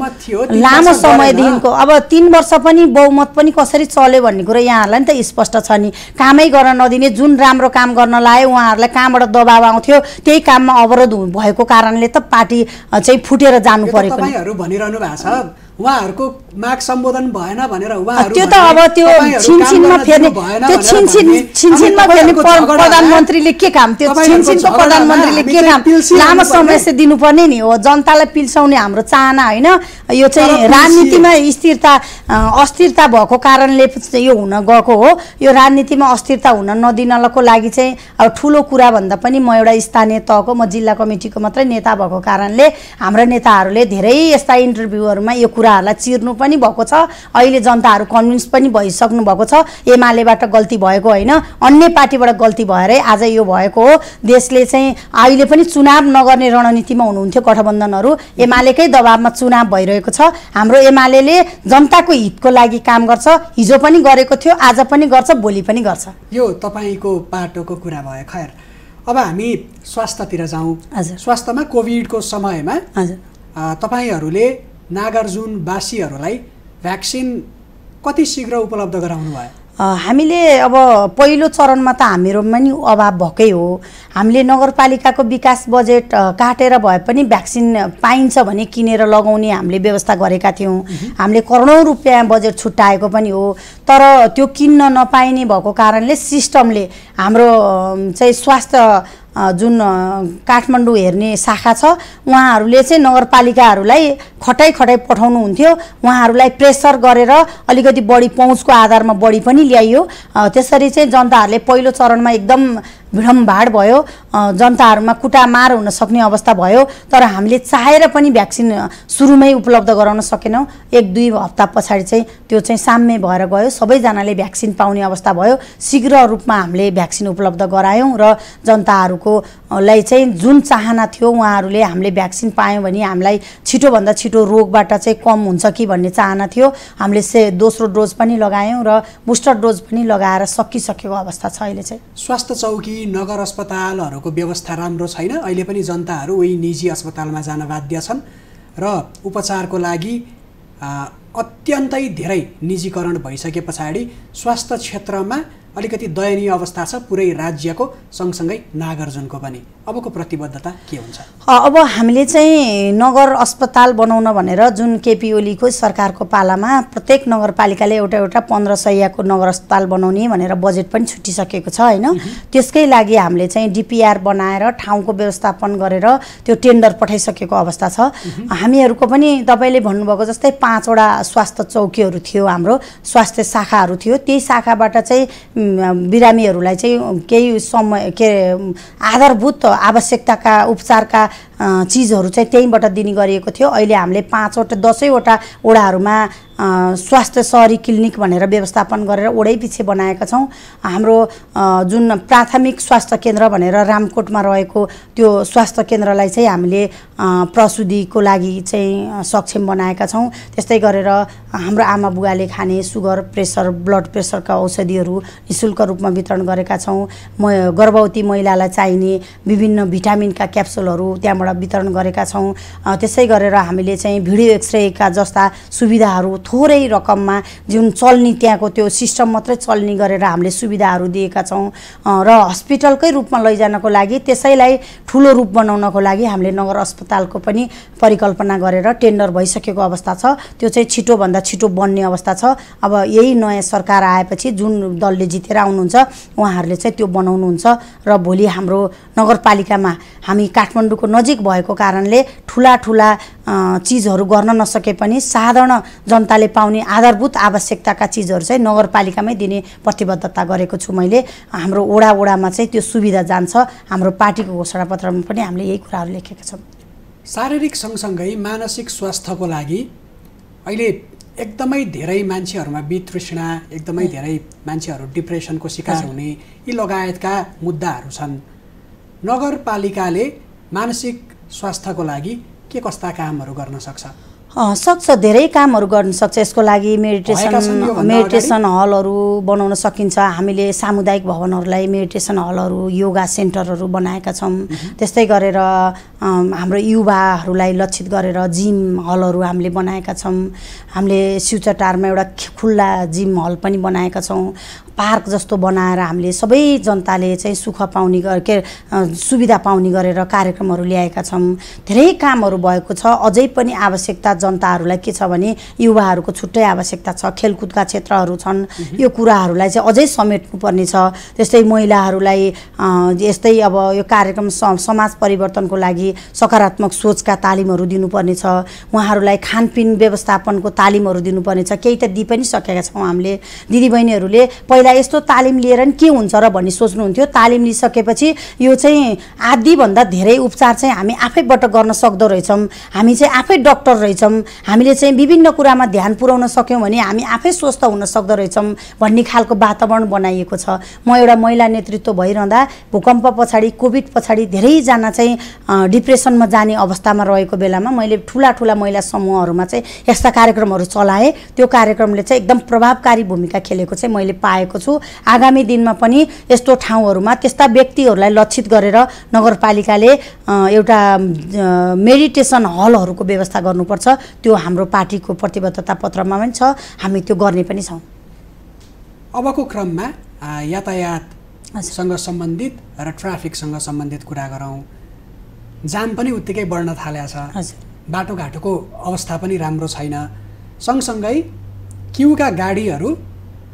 लामो। समयदेखिको अब तिन वर्ष पनि बहुमत पनि कसरी चल्यो भन्ने कुरा यहाँहरूलाई नि त स्पष्ट छ नि। कामै गर्न नदिने जुन राम्रो काम गर्न लायो उहाँहरूलाई कहाँबाट दबाब आउँथ्यो त्यही काममा अवरोध भएको कारणले त पार्टी चाहिँ फुटेर जानु परेको तपाईँहरू भनिरहनु भएको छ। उहाँहरूको माग सम्बोधन भएन भनेर उहाँहरू त्यो त अब त्यो छिनछिनमा फेर्ने त्यो छिनछिन छिनछिनमा फेर्ने प्रधानमन्त्रीले के काम? त्यो छिनछिनको प्रधानमन्त्रीले के काम? लामो? समय चाहिँ दिनुपर्ने नि हो। जनतालाई पिल्साउने हाम्रो चाहना होइन। यो चाहिँ। राजनीतिमा स्थिरता अस्थिरता भएको कारणले यो हुन गएको हो। यो राजनीतिमा अस्थिरता हुन नदिनको लागि चाहिँ अब ठुलो कुरा भन्दा पनि म एउटा स्थानीय तहको म जिल्ला कमिटीको मात्रै नेता भएको कारणले हाम्रा नेताहरूले धेरै यस्ता इन्टरभ्यूहरूमा यो कुराहरूलाई चिर्नु पनि भएको छ। अहिले जनताहरू कन्भिन्स पनि भइसक्नु भएको छ। एमालेबाट गल्ती भएको होइन। अन्य पार्टीबाट गल्ती भएरै आज यो भएको हो। देशले चाहिँ अहिले पनि चुनाव नगर्ने रणनीतिमा हुनुहुन्थ्यो गठबन्धनहरू। एमालेकै दबावमा चुनाव भइरहेको छ। हाम्रो एमाले जनताको हितको लागि काम गर्छ। हिजो पनि गरेको थियो आज पनि गर्छ भोलि पनि गर्छ। यो तपाईँको पाटोको कुरा भयो खैर। अब हामी स्वास्थ्यतिर जाउँ। स्वास्थ्यमा कोभिडको समयमा तपाईँहरूले नागार्जुनवासीहरूलाई भ्याक्सिन कति शीघ्र उपलब्ध गराउनु भयो? हामीले अब पहिलो चरणमा त हामीहरूमा नि अभाव भएकै हो। हामीले नगरपालिकाको विकास बजेट काटेर भए पनि भ्याक्सिन पाइन्छ भने किनेर लगाउने हामीले व्यवस्था गरेका थियौँ। हामीले करोडौँ रुपियाँ बजेट छुट्याएको पनि हो। तर त्यो किन्न नपाइने भएको कारणले सिस्टमले हाम्रो चाहिँ स्वास्थ्य जुन काठमाडौँ हेर्ने शाखा छ उहाँहरूले चाहिँ नगरपालिकाहरूलाई खटाइ खटाइ पठाउनुहुन्थ्यो। उहाँहरूलाई प्रेसर गरेर अलिकति बढी पहुँचको आधारमा बढी पनि ल्याइयो। त्यसरी चाहिँ जनताहरूले पहिलो चरणमा एकदम भिडमभाड भयो जनताहरूमा कुटामार हुन सक्ने अवस्था भयो तर हामीले चाहेर पनि भ्याक्सिन सुरुमै उपलब्ध गराउन सकेनौँ। एक दुई हप्ता पछाडि चाहिँ त्यो चाहिँ साम्य भएर गयो। सबैजनाले भ्याक्सिन पाउने अवस्था भयो। शीघ्र रूपमा हामीले भ्याक्सिन उपलब्ध गरायौँ र जनताहरूको लाई चाहिँ जुन चाहना थियो उहाँहरूले हामीले भ्याक्सिन पायौँ भने हामीलाई छिटोभन्दा छिटो रोगबाट चाहिँ कम हुन्छ कि भन्ने चाहना थियो। हामीले से दोस्रो डोज पनि लगायौँ र बुस्टर डोज पनि लगाएर सकिसकेको अवस्था छ अहिले चाहिँ। स्वास्थ्य चौकी नगर अस्पतालहरूको व्यवस्था राम्रो छैन। अहिले पनि जनताहरू उही निजी अस्पतालमा जान बाध्य छन् र उपचारको लागि अत्यन्तै धेरै निजीकरण भइसके पछाडि स्वास्थ्य क्षेत्रमा अलिकति दयनीय अवस्था छ पुरै राज्यको सँगसँगै नागार्जुनको पनि। अबको प्रतिबद्धता के हुन्छ? अब हामीले चाहिँ नगर अस्पताल बनाउन भनेर जुन केपी ओलीको सरकारको पालामा प्रत्येक नगरपालिकाले एउटा एउटा पन्ध्र सयको नगर अस्पताल बनाउने भनेर बजेट पनि छुटिसकेको छ होइन? त्यसकै लागि हामीले चाहिँ डिपिआर बनाएर ठाउँको व्यवस्थापन गरेर त्यो टेन्डर पठाइसकेको अवस्था छ। हामीहरूको पनि तपाईँले भन्नुभएको जस्तै पाँचवटा स्वास्थ्य चौकीहरू थियो हाम्रो स्वास्थ्य शाखाहरू थियो। त्यही शाखाबाट चाहिँ बिरामीहरूलाई चाहिँ केही समय के आधारभूत आवश्यकताका उपचारका चिजहरू चाहिँ त्यहीँबाट दिने गरिएको थियो। अहिले हामीले पाँचवटा दसैँवटा वडाहरूमा अ, स्वास्थ्य सहरी क्लिनिक भनेर व्यवस्थापन गरेर वडै पछि बनाएका छौँ। हाम्रो जुन प्राथमिक स्वास्थ्य केन्द्र भनेर रामकोटमा रहेको त्यो स्वास्थ्य केन्द्रलाई चाहिँ हामीले अ, प्रसुतिको लागि चाहिँ सक्षम बनाएका छौँ। त्यस्तै गरेर हाम्रो आमा बुवाले खाने सुगर प्रेसर ब्लड प्रेसरका औषधिहरू नि शुल्क रूपमा वितरण गरेका छौँ। म गर्भवती महिलालाई चाहिने विभिन्न भिटामिनका क्याप्सुलहरू त्यहाँबाट वितरण गरेका छौँ। त्यसै गरेर हामीले चाहिँ भिडियो एक्सरेका जस्ता सुविधाहरू थोरै रकममा जुन चल्ने त्यहाँको त्यो सिस्टम मात्रै चल्ने गरेर हामीले सुविधाहरू दिएका छौँ। र हस्पिटलकै रूपमा लैजानको लागि त्यसैलाई ठुलो रूप बनाउनको लागि हामीले नगर अस्पतालको पनि परिकल्पना गरेर टेन्डर भइसकेको अवस्था छ। त्यो चाहिँ छिटोभन्दा छिटो बन्ने अवस्था छ। अब यही नयाँ सरकार आएपछि जुन दलले जितेर आउनुहुन्छ उहाँहरूले चाहिँ त्यो बनाउनुहुन्छ। र भोलि हाम्रो नगरपालिकामा हामी काठमाडौँको नजिक भएको कारणले ठुला ठुला चिजहरू गर्न नसके पनि साधारण जनताले पाउने आधारभूत आवश्यकताका चिजहरू चाहिँ नगरपालिकामै दिने प्रतिबद्धता गरेको छु मैले। हाम्रो वडा वडामा चाहिँ त्यो सुविधा जान्छ। हाम्रो पार्टीको घोषणापत्रमा पनि हामीले यही कुराहरू लेखेका छौँ। शारीरिक सँगसँगै मानसिक स्वास्थ्यको लागि अहिले एकदमै धेरै मान्छेहरूमा वितृष्णा एकदमै धेरै मान्छेहरू डिप्रेसनको शिकार। हुने यी लगायतका मुद्दाहरू छन्। नगरपालिकाले मानसिक स्वास्थ्यको लागि के कस्ता कामहरू गर्न सक्छ? सक्छ धेरै कामहरू गर्न सक्छ। यसको लागि मेडिटेसन मेडिटेसन हलहरू बनाउन सकिन्छ। हामीले सामुदायिक भवनहरूलाई मेडिटेसन हलहरू योगा सेन्टरहरू बनाएका छौँ। त्यस्तै गरेर हाम्रो युवाहरूलाई लक्षित गरेर जिम हलहरू हामीले बनाएका छौँ। हामीले सिउचटारमा एउटा खुल्ला जिम हल पनि बनाएका छौँ। पार्क जस्तो बनाएर हामीले सबै जनताले चाहिँ सुख पाउने के सुविधा पाउने गरेर कार्यक्रमहरू ल्याएका छौँ। धेरै कामहरू भएको छ। अझै पनि आवश्यकता जनताहरूलाई के छ भने युवाहरूको छुट्टै आवश्यकता छ। खेलकुदका क्षेत्रहरू छन्। यो कुराहरूलाई चाहिँ अझै समेट्नुपर्ने छ। त्यस्तै महिलाहरूलाई यस्तै अब यो कार्यक्रम समाज परिवर्तनको लागि सकारात्मक सोचका तालिमहरू दिनुपर्ने छ। उहाँहरूलाई खानपिन व्यवस्थापनको तालिमहरू दिनुपर्ने छ। केही त दिइ पनि सकेका छौँ हामीले। दिदीबहिनीहरूले पहिला यस्तो तालिम लिएर नि के हुन्छ र भन्ने सोच्नुहुन्थ्यो। तालिम लिइसकेपछि यो चाहिँ आधीभन्दा धेरै उपचार चाहिँ हामी आफैबाट गर्न सक्दो रहेछौँ। हामी चाहिँ आफै डक्टर रहेछौँ। हामीले चाहिँ विभिन्न कुरामा ध्यान पुर्याउन सक्यौँ भने हामी आफै स्वस्थ हुन सक्दो रहेछौँ भन्ने खालको वातावरण बनाइएको छ। म एउटा महिला नेतृत्व भइरहँदा भूकम्प पछाडि कोभिड पछाडि धेरैजना चाहिँ डिप्रेसनमा जाने अवस्थामा रहेको बेलामा मैले ठुला ठुला महिला समूहहरूमा चाहिँ यस्ता कार्यक्रमहरू चलाएँ। त्यो कार्यक्रमले चाहिँ एकदम प्रभावकारी भूमिका खेलेको चाहिँ मैले पाएको छु। आगामी दिनमा पनि यस्तो ठाउँहरूमा त्यस्ता व्यक्तिहरूलाई लक्षित गरेर नगरपालिकाले एउटा मेडिटेसन हलहरूको व्यवस्था गर्नुपर्छ। त्यो हाम्रो पार्टीको प्रतिबद्धता पत्रमा पनि छ। हामी त्यो गर्ने पनि छौँ। अबको क्रममा यातायातसँग सम्बन्धित र ट्राफिकसँग सम्बन्धित कुरा गरौँ। जाम पनि उत्तिकै बढ्न थालेको छ। बाटोघाटोको अवस्था पनि राम्रो छैन। सँगसँगै क्युका गाडीहरू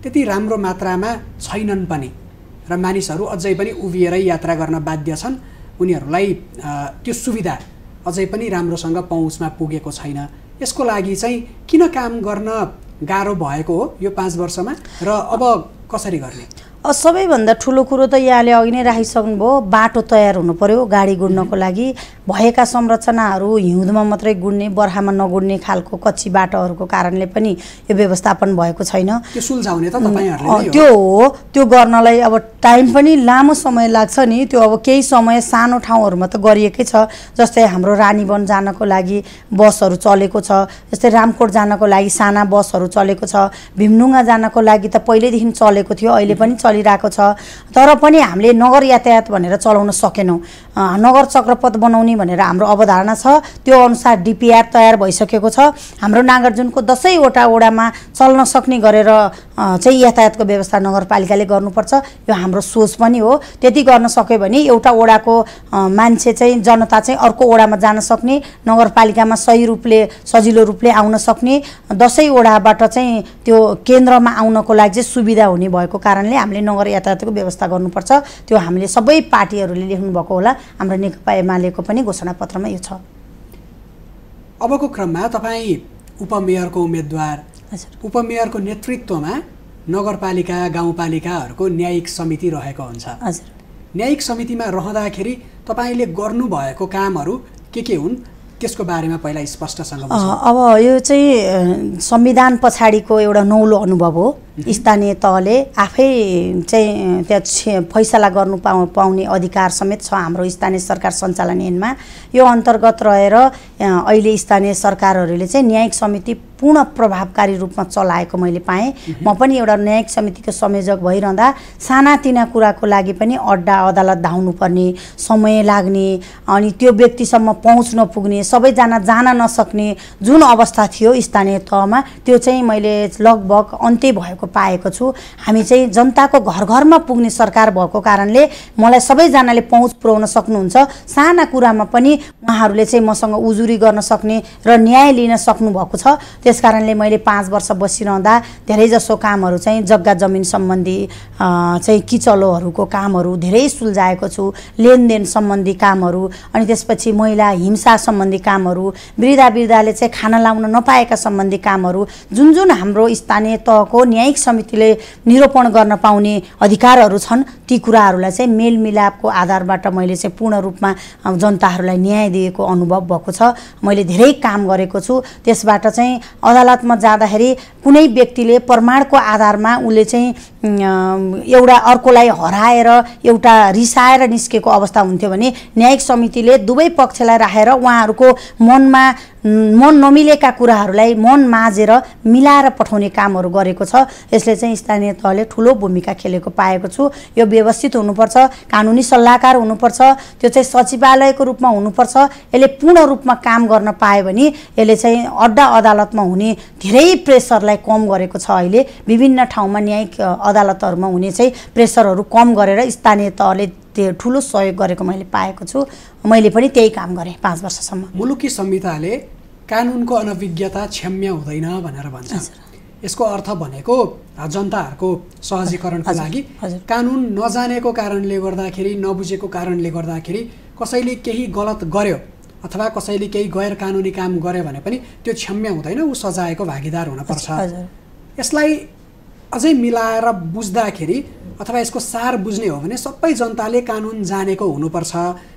त्यति राम्रो मात्रामा छैनन् पनि। र मानिसहरू अझै पनि उभिएरै यात्रा गर्न बाध्य छन्। उनीहरूलाई त्यो सुविधा अझै पनि राम्रोसँग पहुँचमा पुगेको छैन। यसको लागि चाहिँ किन काम गर्न गाह्रो भएको हो यो पाँच वर्षमा? र अब कसरी गर्ने? सबैभन्दा ठुलो कुरो त यहाँले अघि नै राखिसक्नुभयो बाटो तयार हुनु पर्यो गाडी गुड्नको लागि। भएका संरचनाहरू हिउँदमा मात्रै गुड्ने बर्खामा नगुड्ने खालको कच्ची बाटोहरूको कारणले पनि यो व्यवस्थापन भएको छैन। त्यो हो। त्यो गर्नलाई अब टाइम पनि लामो समय लाग्छ नि। त्यो अब केही समय सानो ठाउँहरूमा त गरिएकै छ। जस्तै हाम्रो रानीवन जानको लागि बसहरू चलेको छ। जस्तै रामकोट जानको लागि साना बसहरू चलेको छ। भीमडुङ्गा जानको लागि त पहिल्यैदेखि चलेको थियो अहिले पनि चलिरहेको छ। तर पनि हामीले नगर यातायात भनेर चलाउन सकेनौँ। नगर चक्रपथ बनाउने भनेर हाम्रो अवधारणा छ। त्यो अनुसार डिपिआर तयार भइसकेको छ। हाम्रो नागार्जुनको दसैँवटा वडामा चल्न सक्ने गरेर चाहिँ यातायातको व्यवस्था नगरपालिकाले गर्नुपर्छ। यो हाम्रो सोच पनि हो। त्यति गर्न सक्यो भने एउटा वडाको अ, मान्छे चाहिँ जनता चाहिँ अर्को वडामा जान सक्ने नगरपालिकामा सही रूपले सजिलो रूपले आउन सक्ने दसैँ वडाबाट चाहिँ त्यो केन्द्रमा आउनको लागि चाहिँ सुविधा हुने भएको कारणले हामीले नगर यातायातको व्यवस्था गर्नुपर्छ। त्यो हामीले सबै पार्टीहरूले लेख्नुभएको होला। हाम्रो नेकपा एमालेको पनि घोषणापत्रमा यो छ। अबको क्रममा तपाईँ उपमेयरको उम्मेद्वार। उपमेयरको नेतृत्वमा नगरपालिका गाउँपालिकाहरूको न्यायिक समिति रहेको हुन्छ। हजुर। न्यायिक समितिमा रहँदाखेरि तपाईँले गर्नुभएको कामहरू के के हुन्? त्यसको बारेमा पहिला स्पष्टसँग। अब यो चाहिँ संविधान पछाडिको एउटा नौलो अनुभव हो। स्थानीय तहले आफै चाहिँ त्यहाँ छे- फैसला गर्नु पाउ पाउने अधिकार समेत छ हाम्रो स्थानीय सरकार सञ्चालन ऐनमा यो अन्तर्गत रहेर अहिले स्थानीय सरकारहरूले चाहिँ न्यायिक समिति पूर्ण प्रभावकारी रूपमा चलाएको मैले पाएँ। म पनि एउटा न्यायिक समितिको संयोजक भइरहँदा सानातिना कुराको लागि पनि अड्डा अदालत धाउनुपर्ने समय लाग्ने अनि त्यो व्यक्तिसम्म पहुँच नपुग्ने सबैजना जान नसक्ने जुन अवस्था थियो स्थानीय तहमा त्यो चाहिँ मैले लगभग अन्त्य भएको पाएको छु। हामी चाहिँ जनताको घर घरमा पुग्ने सरकार भएको कारणले मलाई सबैजनाले पहुँच पुर्याउन सक्नुहुन्छ। साना कुरामा पनि उहाँहरूले चाहिँ मसँग उजुरी गर्न सक्ने र न्याय लिन सक्नुभएको छ। त्यस कारणले मैले पाँच वर्ष बसिरहँदा धेरैजसो कामहरू चाहिँ जग्गा जमिन सम्बन्धी चाहिँ किचलोहरूको कामहरू धेरै सुल्झाएको छु। लेनदेन सम्बन्धी कामहरू अनि त्यसपछि महिला हिंसा सम्बन्धी कामहरू वृद्धा वृद्धाले चाहिँ खाना लाउन नपाएका सम्बन्धी कामहरू जुन जुन हाम्रो स्थानीय तहको न्यायिक समितिले निरूपण गर्न पाउने अधिकारहरू छन्। ती कुराहरूलाई चाहिँ मेलमिलापको आधारबाट मैले चाहिँ पूर्ण रूपमा जनताहरूलाई न्याय दिएको अनुभव भएको छ। मैले धेरै काम गरेको छु। त्यसबाट चाहिँ अदालतमा जाँदाखेरि कुनै व्यक्तिले प्रमाणको आधारमा उसले चाहिँ एउटा अर्कोलाई हराएर एउटा रिसाएर निस्केको अवस्था हुन्थ्यो भने न्यायिक समितिले दुवै पक्षलाई राखेर उहाँहरूको मनमा मन नमिलेका कुराहरूलाई मन माझेर मिलाएर पठाउने कामहरू गरेको छ। यसले चाहिँ स्थानीय तहले ठुलो भूमिका खेलेको पाएको छु। यो व्यवस्थित हुनुपर्छ कानुनी सल्लाहकार हुनुपर्छ त्यो चाहिँ सचिवालयको रूपमा हुनुपर्छ। यसले पूर्ण रूपमा काम गर्न पायो भने यसले चाहिँ अड्डा अदालतमा हुने धेरै प्रेसरलाई कम गरेको छ अहिले। विभिन्न ठाउँमा न्यायिक अदालतहरूमा हुने चाहिँ प्रेसरहरू कम गरेर स्थानीय तहले त्यो ठुलो सहयोग गरेको मैले पाएको छु। मैले पनि त्यही काम गरेँ पाँच वर्षसम्म। मुलुकी संहिताले कानुनको अनभिज्ञता क्षम्य हुँदैन भनेर भन्छ। यसको अर्थ भनेको जनताहरूको सहजीकरणको लागि। कानुन नजानेको कारणले गर्दाखेरि नबुझेको कारणले गर्दाखेरि कसैले केही गलत गर्यो अथवा कसैले केही गैर कानुनी काम गर्यो भने पनि त्यो क्षम्य हुँदैन ऊ सजायको भागीदार हुनपर्छ यसलाई अझै मिलाएर बुझ्दाखेरि अथवा यसको सार बुझ्ने हो भने सबै जनताले कानुन जानेको हुनुपर्छ।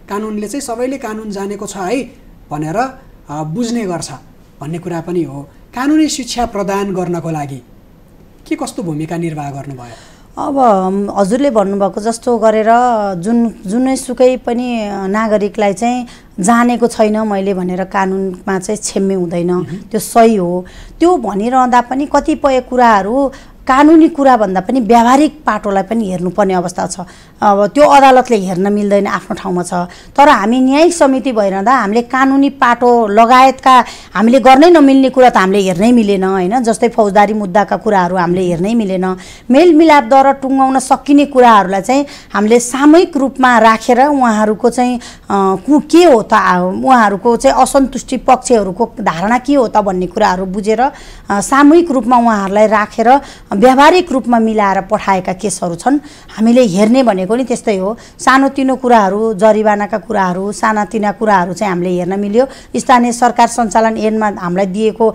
कानुनले चाहिँ सबैले कानुन जानेको छ है भनेर बुझ्ने गर्छ भन्ने कुरा पनि हो। कानुनी शिक्षा प्रदान गर्नको लागि के कस्तो भूमिका निर्वाह गर्नुभयो? अब हजुरले भन्नुभएको जस्तो गरेर जुन जुनैसुकै पनि नागरिकलाई चाहिँ जानेको छैन मैले भनेर कानुनमा चाहिँ क्षम्य हुँदैन। त्यो सही हो। त्यो भनिरहँदा पनि कतिपय कुराहरू कानुनी कुराभन्दा पनि व्यावहारिक पाटोलाई पनि हेर्नुपर्ने अवस्था छ। अब त्यो अदालतले हेर्न मिल्दैन आफ्नो ठाउँमा छ। तर हामी न्यायिक समिति भइरहँदा हामीले कानुनी पाटो लगायतका हामीले गर्नै नमिल्ने कुरा त हामीले हेर्नै मिलेन होइन? जस्तै फौजदारी मुद्दाका कुराहरू हामीले हेर्नै मिलेन। मेलमिलापद्वारा टुङ्गाउन सकिने कुराहरूलाई चाहिँ हामीले सामूहिक रूपमा राखेर उहाँहरूको चाहिँ कु के हो त उहाँहरूको चाहिँ असन्तुष्टि पक्षहरूको धारणा के हो त भन्ने कुराहरू बुझेर सामूहिक रूपमा उहाँहरूलाई राखेर व्यावहारिक रूपमा मिलाएर पठाएका केसहरू छन्। हामीले हेर्ने भनेको नि त्यस्तै हो। सानोतिनो कुराहरू जरिवानाका कुराहरू सानातिना कुराहरू चाहिँ हामीले हेर्न मिल्यो। स्थानीय सरकार सञ्चालन ऐनमा हामीलाई दिएको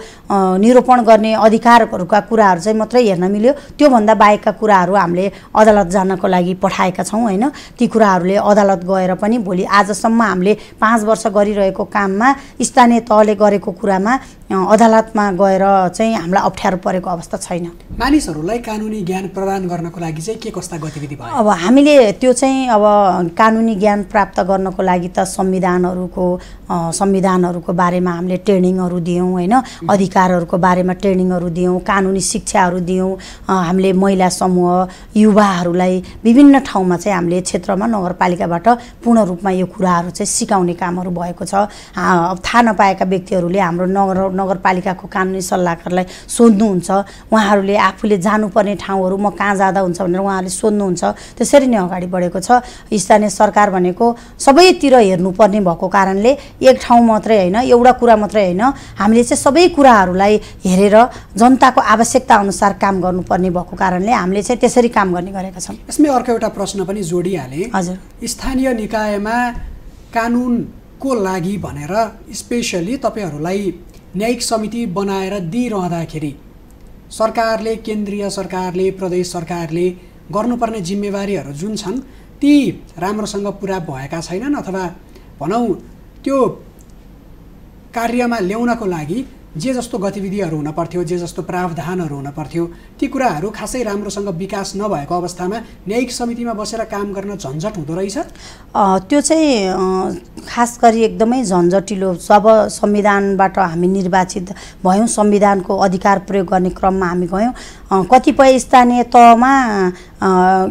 निरूपण गर्ने अधिकारहरूका कुराहरू चाहिँ मात्रै हेर्न मिल्यो। त्योभन्दा बाहेकका कुराहरू हामीले अदालत जानको लागि पठाएका छौँ होइन? ती कुराहरूले अदालत गएर पनि भोलि आजसम्म हामीले पाँच वर्ष गरिरहेको काममा स्थानीय तहले गरेको कुरामा अदालतमा गएर चाहिँ हामीलाई अप्ठ्यारो परेको अवस्था छैन। मानिसहरूलाई कानुनी ज्ञान प्रदान गर्नको लागि चाहिँ के कस्ता गतिविधि भयो? अब हामीले त्यो चाहिँ अब कानुनी ज्ञान प्राप्त गर्नको लागि त संविधानहरूको संविधानहरूको बारेमा हामीले ट्रेनिङहरू दियौँ होइन? अधिकारहरूको बारेमा ट्रेनिङहरू दियौँ कानुनी शिक्षाहरू दियौँ हामीले महिला समूह युवाहरूलाई विभिन्न ठाउँमा चाहिँ हामीले क्षेत्रमा नगरपालिकाबाट पूर्ण रूपमा यो कुराहरू चाहिँ सिकाउने कामहरू भएको छ। थाहा नपाएका व्यक्तिहरूले हाम्रो नगर नगरपालिकाको कानुनी सल्लाहकारलाई सोध्नुहुन्छ उहाँहरूले आफूले जानुपर्ने ठाउँहरू म कहाँ जाँदा हुन्छ भनेर उहाँहरूले सोध्नुहुन्छ त्यसरी नै अगाडि बढेको छ। स्थानीय सरकार भनेको सबैतिर हेर्नुपर्ने भएको कारणले एक ठाउँ मात्रै होइन एउटा कुरा मात्रै होइन हामीले चाहिँ सबै कुराहरूलाई हेरेर जनताको आवश्यकता अनुसार काम गर्नुपर्ने भएको कारणले हामीले चाहिँ त्यसरी काम गर्ने गरेका छौँ। यसमै अर्को एउटा प्रश्न पनि जोडिहालेँ। हजुर। स्थानीय निकायमा कानुनको लागि भनेर स्पेसली तपाईँहरूलाई न्यायिक समिति बनाएर दिइरहँदाखेरि सरकारले केन्द्रीय सरकारले प्रदेश सरकारले गर्नुपर्ने जिम्मेवारीहरू जुन छन् ती राम्रोसँग पुरा भएका छैनन् अथवा भनौँ त्यो कार्यमा ल्याउनको लागि जे जस्तो गतिविधिहरू हुन पर्थ्यो जे जस्तो प्रावधानहरू हुन पर्थ्यो ती कुराहरू खासै राम्रोसँग विकास नभएको अवस्थामा न्यायिक समितिमा बसेर काम गर्न झन्झट हुँदो रहेछ? त्यो चाहिँ खास गरी एकदमै झन्झटिलो। जब संविधानबाट हामी निर्वाचित भयौँ संविधानको अधिकार प्रयोग गर्ने क्रममा हामी गयौँ कतिपय स्थानीय तहमा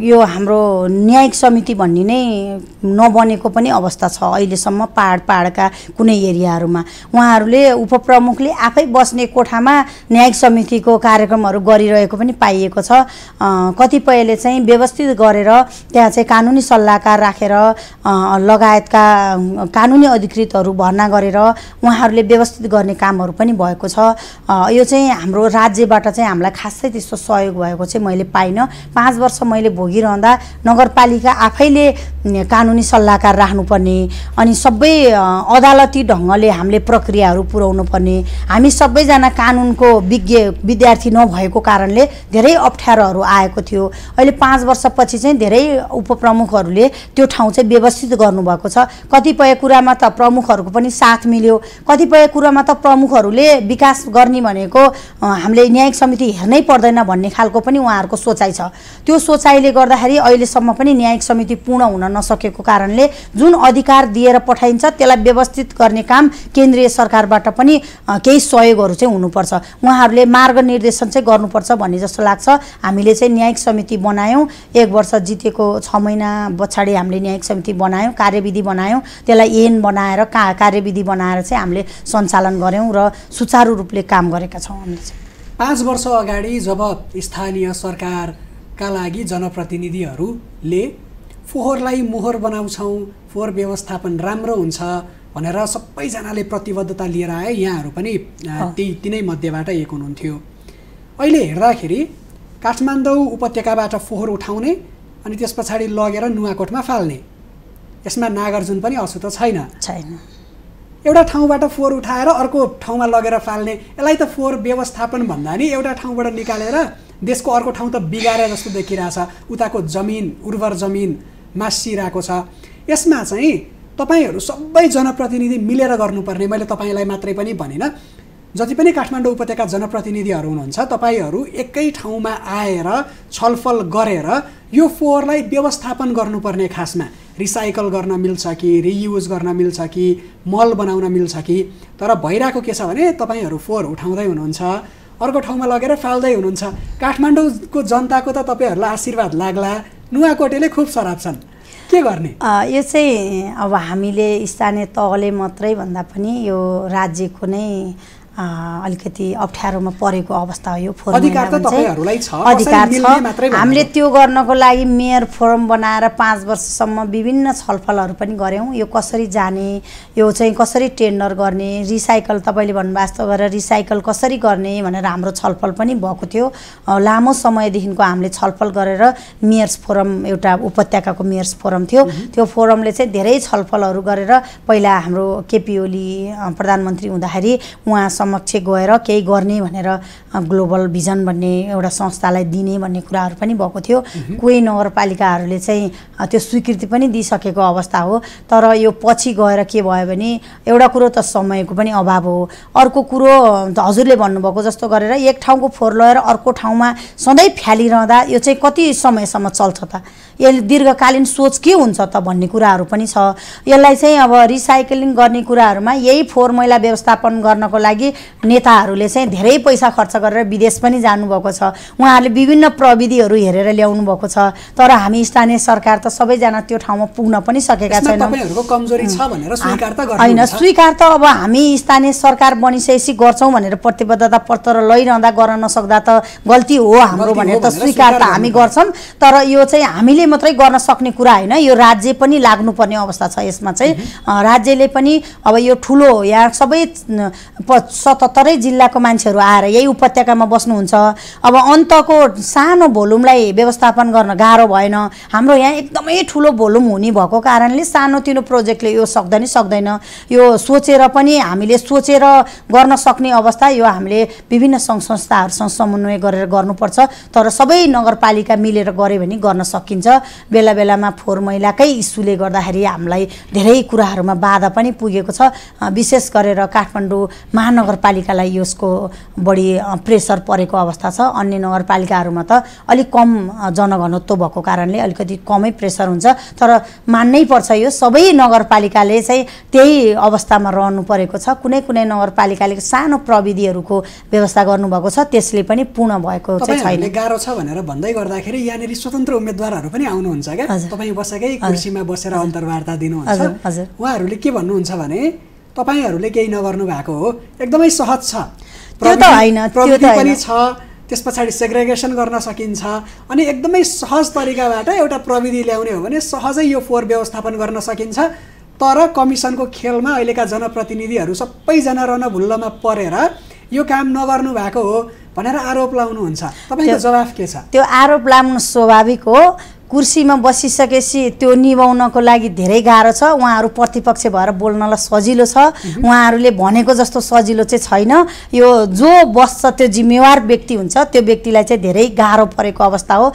यो हाम्रो न्यायिक समिति भन्ने नै नबनेको पनि अवस्था छ अहिलेसम्म पाहाड पाहाडका कुनै एरियाहरूमा। उहाँहरूले उपप्रमुखले आफै बस्ने कोठामा न्यायिक समितिको कार्यक्रमहरू गरिरहेको पनि पाइएको छ। कतिपयले चाहिँ व्यवस्थित गरेर त्यहाँ चाहिँ कानुनी सल्लाहकार राखेर लगायतका कानुनी अधिकृतहरू भर्ना गरेर उहाँहरूले व्यवस्थित गर्ने कामहरू पनि भएको छ। यो चाहिँ हाम्रो राज्यबाट चाहिँ हामीलाई खासै त्यस्तो सहयोग भएको चाहिँ मैले पाइनँ। पाँच वर्ष मैले भोगिरहँदा नगरपालिका आफैले कानुनी सल्लाहकार राख्नुपर्ने अनि सबै अदालती ढङ्गले हामीले प्रक्रियाहरू पुर्याउनु पर्ने हामी सबैजना कानुनको विज्ञ विद्यार्थी नभएको कारणले धेरै अप्ठ्यारोहरू आएको थियो। अहिले पाँच वर्षपछि चाहिँ धेरै उपप्रमुखहरूले त्यो ठाउँ चाहिँ व्यवस्थित गर्नुभएको छ। कतिपय कुरामा त प्रमुखहरूको पनि साथ मिल्यो। कतिपय कुरामा त प्रमुखहरूले विकास गर्ने भनेको हामीले न्यायिक समिति हेर्नै पर्दैन। भन्ने खालको पनि उहाँहरूको सोचाइ छ। त्यो सोचाइले गर्दाखेरि अहिलेसम्म पनि न्यायिक समिति पूर्ण हुन नसकेको कारणले जुन अधिकार दिएर पठाइन्छ त्यसलाई व्यवस्थित गर्ने काम केन्द्रीय सरकारबाट पनि केही सहयोगहरू चाहिँ हुनुपर्छ। उहाँहरूले मार्गनिर्देशन चाहिँ गर्नुपर्छ भन्ने जस्तो लाग्छ। हामीले चाहिँ न्यायिक समिति बनायौँ। एक वर्ष जितेको छ महिना पछाडि हामीले न्यायिक समिति बनायौँ कार्यविधि बनायौँ। त्यसलाई एन बनाएर का कार्यविधि बनाएर चाहिँ हामीले सञ्चालन गऱ्यौँ र सुचारु रूपले काम गरेका छौँ। हामीले पाँच वर्ष अगाडि जब स्थानीय सरकारका लागि जनप्रतिनिधिहरूले फोहोरलाई मोहर बनाउँछौँ फोहोर व्यवस्थापन राम्रो हुन्छ भनेर सबैजनाले प्रतिबद्धता लिएर आए यहाँहरू पनि त्यही तिनै मध्येबाट एक हुनुहुन्थ्यो। अहिले हेर्दाखेरि काठमाडौँ उपत्यकाबाट फोहोर उठाउने अनि त्यस पछाडि लगेर नुवाकोटमा फाल्ने। यसमा नागार्जुन पनि अछुत छैन। छैन। एउटा ठाउँबाट फोहोर उठाएर अर्को ठाउँमा लगेर फाल्ने। यसलाई त फोहोर व्यवस्थापन भन्दा नि एउटा ठाउँबाट निकालेर देशको अर्को ठाउँ त बिगारे जस्तो देखिरहेछ। उताको जमिन उर्वर जमिन मासिरहेको छ। यसमा चाहिँ तपाईँहरू सबै जनप्रतिनिधि मिलेर गर्नुपर्ने। मैले तपाईँलाई मात्रै पनि भनिनँ। जति पनि काठमाडौँ उपत्यका जनप्रतिनिधिहरू हुनुहुन्छ तपाईँहरू एकै ठाउँमा आएर छलफल गरेर यो फोहोरलाई व्यवस्थापन गर्नुपर्ने खासमा। रिसाइकल गर्न मिल्छ कि रियुज गर्न मिल्छ कि मल बनाउन मिल्छ कि तर भइरहेको के छ भने तपाईँहरू फोहोर उठाउँदै हुनुहुन्छ अर्को ठाउँमा लगेर फाल्दै हुनुहुन्छ। काठमाडौँको जनताको त तपाईँहरूलाई आशीर्वाद लाग्ला। नुवाकोटेले खुब सराप छन्। के गर्ने? यो चाहिँ अब हामीले स्थानीय तहले मात्रै भन्दा पनि यो राज्यको नै अलिकति अप्ठ्यारोमा परेको अवस्था हो यो फोरम अधिकार छ हामीले त्यो गर्नको लागि मेयर फोरम बनाएर पाँच वर्षसम्म विभिन्न छलफलहरू पनि गऱ्यौँ। यो कसरी जाने यो चाहिँ कसरी टेन्डर गर्ने रिसाइकल तपाईँले भन्नुभएको गरेर रिसाइकल कसरी गर्ने भनेर हाम्रो छलफल पनि भएको थियो। लामो समयदेखिको हामीले छलफल गरेर मेयर्स फोरम एउटा उपत्यकाको मेयर्स फोरम थियो। त्यो फोरमले चाहिँ धेरै छलफलहरू गरेर पहिला हाम्रो केपी ओली प्रधानमन्त्री हुँदाखेरि उहाँ समक्ष गएर केही गर्ने भनेर ग्लोबल भिजन भन्ने एउटा संस्थालाई दिने भन्ने कुराहरू पनि भएको थियो। कोही नगरपालिकाहरूले चाहिँ त्यो स्वीकृति पनि दिइसकेको अवस्था हो। तर यो पछि गएर के भयो भने एउटा कुरो त समयको पनि अभाव हो। अर्को कुरो हजुरले भन्नुभएको जस्तो गरेर एक ठाउँको फोहोर लगेर अर्को ठाउँमा सधैँ फ्यालिरहँदा यो चाहिँ कति समयसम्म चल्छ त? यसले दीर्घकालीन सोच के हुन्छ त भन्ने कुराहरू पनि छ। यसलाई चाहिँ अब रिसाइक्लिङ गर्ने कुराहरूमा यही फोहोर मैला व्यवस्थापन गर्नको लागि नेताहरूले चाहिँ धेरै पैसा खर्च गरेर विदेश पनि जानुभएको छ। उहाँहरूले विभिन्न प्रविधिहरू हेरेर ल्याउनु भएको छ। तर हामी स्थानीय सरकार त सबैजना त्यो ठाउँमा पुग्न पनि सकेका छैनौँ। होइन स्वीकार त अब हामी स्थानीय सरकार बनिसकेपछि गर्छौँ भनेर प्रतिबद्धता पत्र लैरहँदा गर्न नसक्दा त गल्ती हो हाम्रो भनेर त स्वीकार त हामी गर्छौँ। तर यो चाहिँ हामीले मात्रै गर्न सक्ने कुरा होइन। यो राज्य पनि लाग्नुपर्ने अवस्था छ यसमा चाहिँ। राज्यले पनि अब यो ठुलो यहाँ सबै सतहत्तरै जिल्लाको मान्छेहरू आएर यही उपत्यकामा बस्नुहुन्छ। अब अन्तको सानो भोल्युमलाई व्यवस्थापन गर्न गाह्रो भएन। हाम्रो यहाँ एकदमै ठुलो भोल्युम हुने भएको कारणले सानोतिनो प्रोजेक्टले यो सक्दैन सक्दैन। यो सोचेर पनि हामीले सोचेर गर्न सक्ने अवस्था यो हामीले विभिन्न सङ्घ संस्थाहरूसँग समन्वय गरेर गर्नुपर्छ। तर सबै नगरपालिका मिलेर गऱ्यो भने गर्न सकिन्छ। बेला बेलामा फोहोर मैलाकै इस्युले गर्दाखेरि हामीलाई धेरै कुराहरूमा बाधा पनि पुगेको छ। विशेष गरेर काठमाडौँ महानगरपालिकालाई यसको बढी प्रेसर परेको अवस्था छ। अन्य नगरपालिकाहरूमा त अलिक कम जनघनत्व भएको कारणले अलिकति कमै प्रेसर हुन्छ। तर मान्नै पर्छ यो सबै नगरपालिकाले चाहिँ त्यही अवस्थामा रहनु परेको छ। कुनै कुनै नगरपालिकाले सानो प्रविधिहरूको व्यवस्था गर्नुभएको छ। त्यसले पनि पूर्ण भएको चाहिँ छैन। गाह्रो छ भनेर भन्दै गर्दाखेरि यहाँनिर स्वतन्त्र उम्मेद्वारहरू पनि आउनुहुन्छ क्या? तपाईँ बसेकै कुर्सीमा बसेर अन्तर्वार्ता दिनुहुन्छ। उहाँहरूले के भन्नुहुन्छ भने तपाईँहरूले केही नगर्नु भएको हो। एकदमै सहज छ। प्रविधि पनि छ। त्यस पछाडि सेग्रेगेसन गर्न सकिन्छ। अनि एकदमै सहज तरिकाबाट एउटा प्रविधि ल्याउने हो भने सहजै यो फोहोर व्यवस्थापन गर्न सकिन्छ। तर कमिसनको खेलमा अहिलेका जनप्रतिनिधिहरू सबैजना रनभुल्लमा परेर यो काम नगर्नु भएको हो भनेर आरोप लाउनुहुन्छ। तपाईँको जवाफ के छ? त्यो आरोप लाउनु स्वाभाविक हो। कुर्सीमा बसिसकेपछि त्यो निभाउनको लागि धेरै गाह्रो छ। उहाँहरू प्रतिपक्ष भएर बोल्नलाई सजिलो छ। उहाँहरूले भनेको जस्तो सजिलो चाहिँ छैन। यो जो बस्छ त्यो जिम्मेवार व्यक्ति हुन्छ त्यो व्यक्तिलाई चाहिँ धेरै गाह्रो परेको अवस्था हो।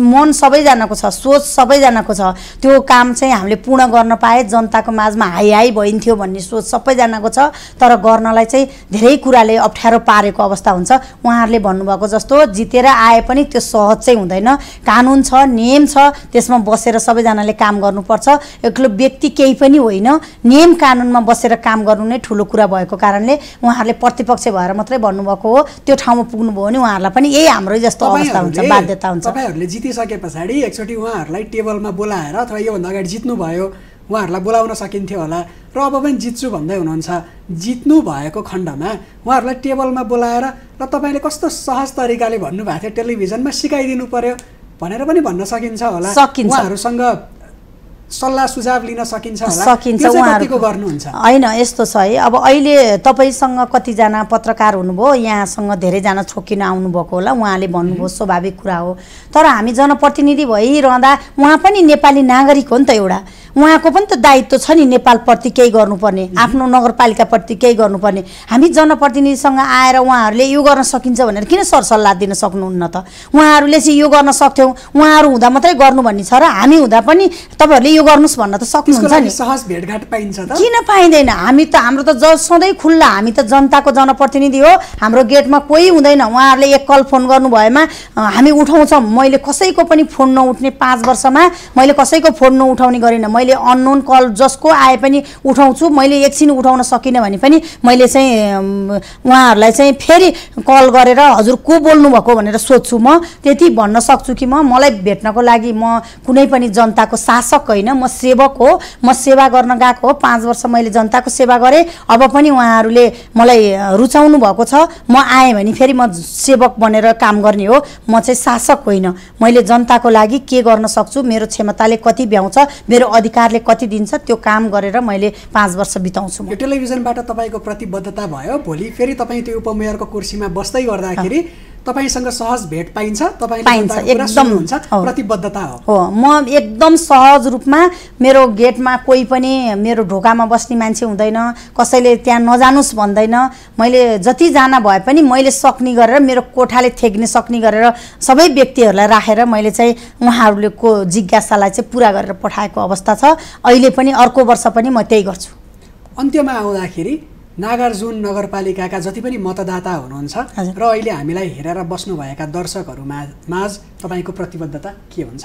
मन सबैजनाको छ सोच सबैजनाको छ। त्यो काम चाहिँ हामीले पूर्ण गर्न पाए जनताको माझमा हाई हाई भइन्थ्यो भन्ने सोच सबैजनाको छ। तर गर्नलाई चाहिँ धेरै कुराले अप्ठ्यारो पारेको अवस्था हुन्छ। उहाँहरूले भन्नुभएको जस्तो जितेर आए पनि त्यो सहज चाहिँ हुँदैन। कानुन छ नियम छ त्यसमा बसेर सबैजनाले काम गर्नुपर्छ। एक्लो व्यक्ति केही पनि होइन। नियम कानुनमा बसेर काम गर्नु नै ठुलो कुरा भएको कारणले उहाँहरूले प्रतिपक्ष भएर मात्रै भन्नुभएको हो। त्यो ठाउँमा पुग्नुभयो भने उहाँहरूलाई पनि यही हाम्रै जस्तो अवस्था हुन्छ बाध्यता हुन्छ। तपाईँहरूले जितिसके पछाडि एकचोटि उहाँहरूलाई टेबलमा बोलाएर अथवा योभन्दा अगाडि जित्नुभयो उहाँहरूलाई बोलाउन सकिन्थ्यो होला। र अब पनि जित्छु भन्दै हुनुहुन्छ। जित्नु भएको खण्डमा उहाँहरूलाई टेबलमा बोलाएर र तपाईँले कस्तो सहज तरिकाले भन्नुभएको थियो टेलिभिजनमा सिकाइदिनु पर्यो। भनेर पनि भन्न सकिन्छ होला। सकिन्छ। उहाँहरूसँग सल्लाह सुझाव लिन सकिन्छ सकिन्छ उहाँहरूको। गर्नुहुन्छ? होइन यस्तो छ है। अब अहिले तपाईँसँग कतिजना पत्रकार हुनुभयो यहाँसँग धेरैजना छोकिन आउनुभएको होला। उहाँले भन्नुभयो स्वाभाविक कुरा हो। तर हामी जनप्रतिनिधि भइरहँदा उहाँ पनि नेपाली नागरिक हो नि त एउटा। उहाँको पनि त दायित्व छ नि नेपालप्रति केही गर्नुपर्ने आफ्नो नगरपालिकाप्रति केही गर्नुपर्ने। हामी जनप्रतिनिधिसँग आएर उहाँहरूले यो गर्न सकिन्छ भनेर किन सरसल्लाह दिन सक्नुहुन्न त? उहाँहरूले चाहिँ यो गर्न सक्थ्यौँ। उहाँहरू हुँदा मात्रै गर्नु भन्ने छ र हामी हुँदा पनि तपाईँहरूले यो गर्नुहोस् भन्न त सक्नुहुन्छ नि। सहज भेटघाट पाइन्छ किन पाइँदैन? हामी त हाम्रो त ज सधैँ खुल्ला हामी त जनताको जनप्रतिनिधि हो। हाम्रो गेटमा कोही हुँदैन। उहाँहरूले एक कल फोन गर्नु भएमा हामी उठाउँछौँ। मैले कसैको पनि फोन नउठ्ने पाँच वर्षमा मैले कसैको फोन नउठाउने गरिनँ। मैले मैले अननोन कल जसको आए पनि उठाउँछु। मैले एकछिन उठाउन सकिनँ भने पनि मैले चाहिँ उहाँहरूलाई चाहिँ फेरि कल गरेर हजुर को बोल्नुभएको? भनेर सोध्छु म। त्यति भन्न सक्छु कि म। मलाई भेट्नको लागि म कुनै पनि जनताको शासक होइन। म सेवक हो म सेवा गर्न गएको हो पाँच वर्ष मैले जनताको सेवा गरेँ। अब पनि उहाँहरूले मलाई रुचाउनु भएको छ। म आएँ भने फेरि म सेवक बनेर काम गर्ने हो। म चाहिँ शासक होइन। मैले जनताको लागि के गर्न सक्छु मेरो क्षमताले कति भ्याउँछ मेरो अधिकार सरकारले कति दिन्छ त्यो काम गरेर मैले पाँच वर्ष बिताउँछु यो टेलिभिजनबाट तपाईँको प्रतिबद्धता भयो। भोलि फेरि तपाईँ त्यो उपमेयरको कुर्सीमा बस्दै गर्दाखेरि तपाईँसँग सहज भेट पाइन्छ पाइन्छ एकदम हुन्छ प्रतिबद्धता हो। म एकदम सहज रूपमा मेरो गेटमा कोही पनि मेरो ढोकामा बस्ने मान्छे हुँदैन कसैले त्यहाँ नजानुस् भन्दैन। मैले जति जान भए पनि मैले सक्ने गरेर मेरो कोठाले थेक्ने सक्ने गरेर सबै व्यक्तिहरूलाई राखेर मैले चाहिँ उहाँहरूले को जिज्ञासालाई चाहिँ पुरा गरेर पठाएको अवस्था छ। अहिले पनि अर्को वर्ष पनि म त्यही गर्छु। अन्त्यमा आउँदाखेरि नागार्जुन नगरपालिकाका जति पनि मतदाता हुनुहुन्छ र अहिले हामीलाई हेरेर बस्नुभएका दर्शकहरूमा माझ तपाईँको प्रतिबद्धता के हुन्छ?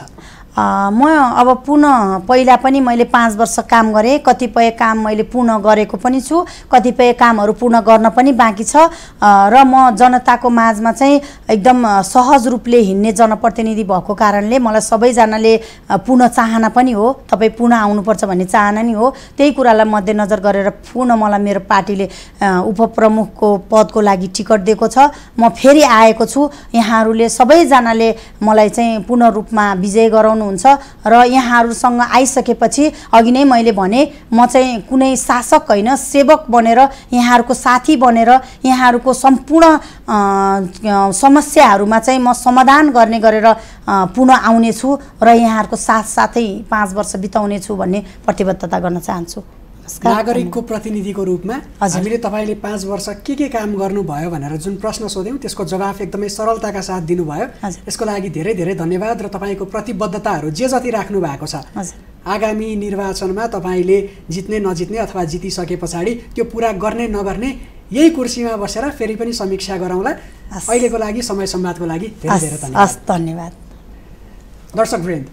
म अब पुनः पहिला पनि मैले पाँच वर्ष काम गरेँ कतिपय काम मैले पूर्ण गरेको पनि छु कतिपय कामहरू पूर्ण गर्न पनि बाँकी छ। र म जनताको माझमा चाहिँ एकदम सहज रूपले हिँड्ने जनप्रतिनिधि भएको कारणले मलाई सबैजनाले पूर्ण चाहना पनि हो तपाईँ पुनः आउनुपर्छ भन्ने चाहना नि हो। त्यही कुरालाई मध्यनजर गरेर पुनः मलाई मेरो पार्टीले उपप्रमुखको पदको लागि टिकट दिएको छ। म फेरि आएको छु। यहाँहरूले सबैजनाले मलाई चाहिँ पूर्ण रूपमा विजय गराउनुहुन्छ र यहाँहरूसँग आइसकेपछि अघि नै मैले भने म चाहिँ कुनै शासक होइन सेवक बनेर यहाँहरूको साथी बनेर यहाँहरूको सम्पूर्ण समस्याहरूमा चाहिँ म समाधान गर्ने गरेर पुनः आउनेछु र यहाँहरूको साथसाथै पाँच वर्ष बिताउनेछु भन्ने प्रतिबद्धता गर्न चाहन्छु। नागरिकको प्रतिनिधिको रूपमा हामीले तपाईँले पाँच वर्ष के के काम गर्नुभयो भनेर जुन प्रश्न सोध्यौँ त्यसको जवाफ एकदमै सरलताका साथ दिनुभयो। यसको लागि धेरै धेरै धन्यवाद र तपाईँको प्रतिबद्धताहरू जे जति राख्नु भएको छ। आगामी निर्वाचनमा तपाईँले जित्ने नजित्ने अथवा जितिसके पछाडि त्यो पुरा गर्ने नगर्ने यही कुर्सीमा बसेर फेरि पनि समीक्षा गरौँला। अहिलेको लागि समय संवादको लागि धेरै धेरै धन्यवाद। धन्यवाद। दर्शक वृन्द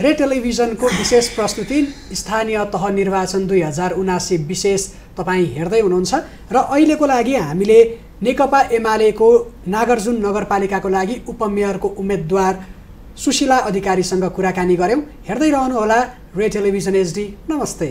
रे टेलिभिजनको विशेष प्रस्तुति स्थानीय तह निर्वाचन दुई हजार उनासी विशेष तपाईँ हेर्दै हुनुहुन्छ र अहिलेको लागि हामीले नेकपा एमालेको नागार्जुन नगरपालिकाको लागि उपमेयरको उम्मेद्वार सुशीला अधिकारीसँग कुराकानी गऱ्यौँ। हेर्दै रहनुहोला रे टेलिभिजन एचडी। नमस्ते।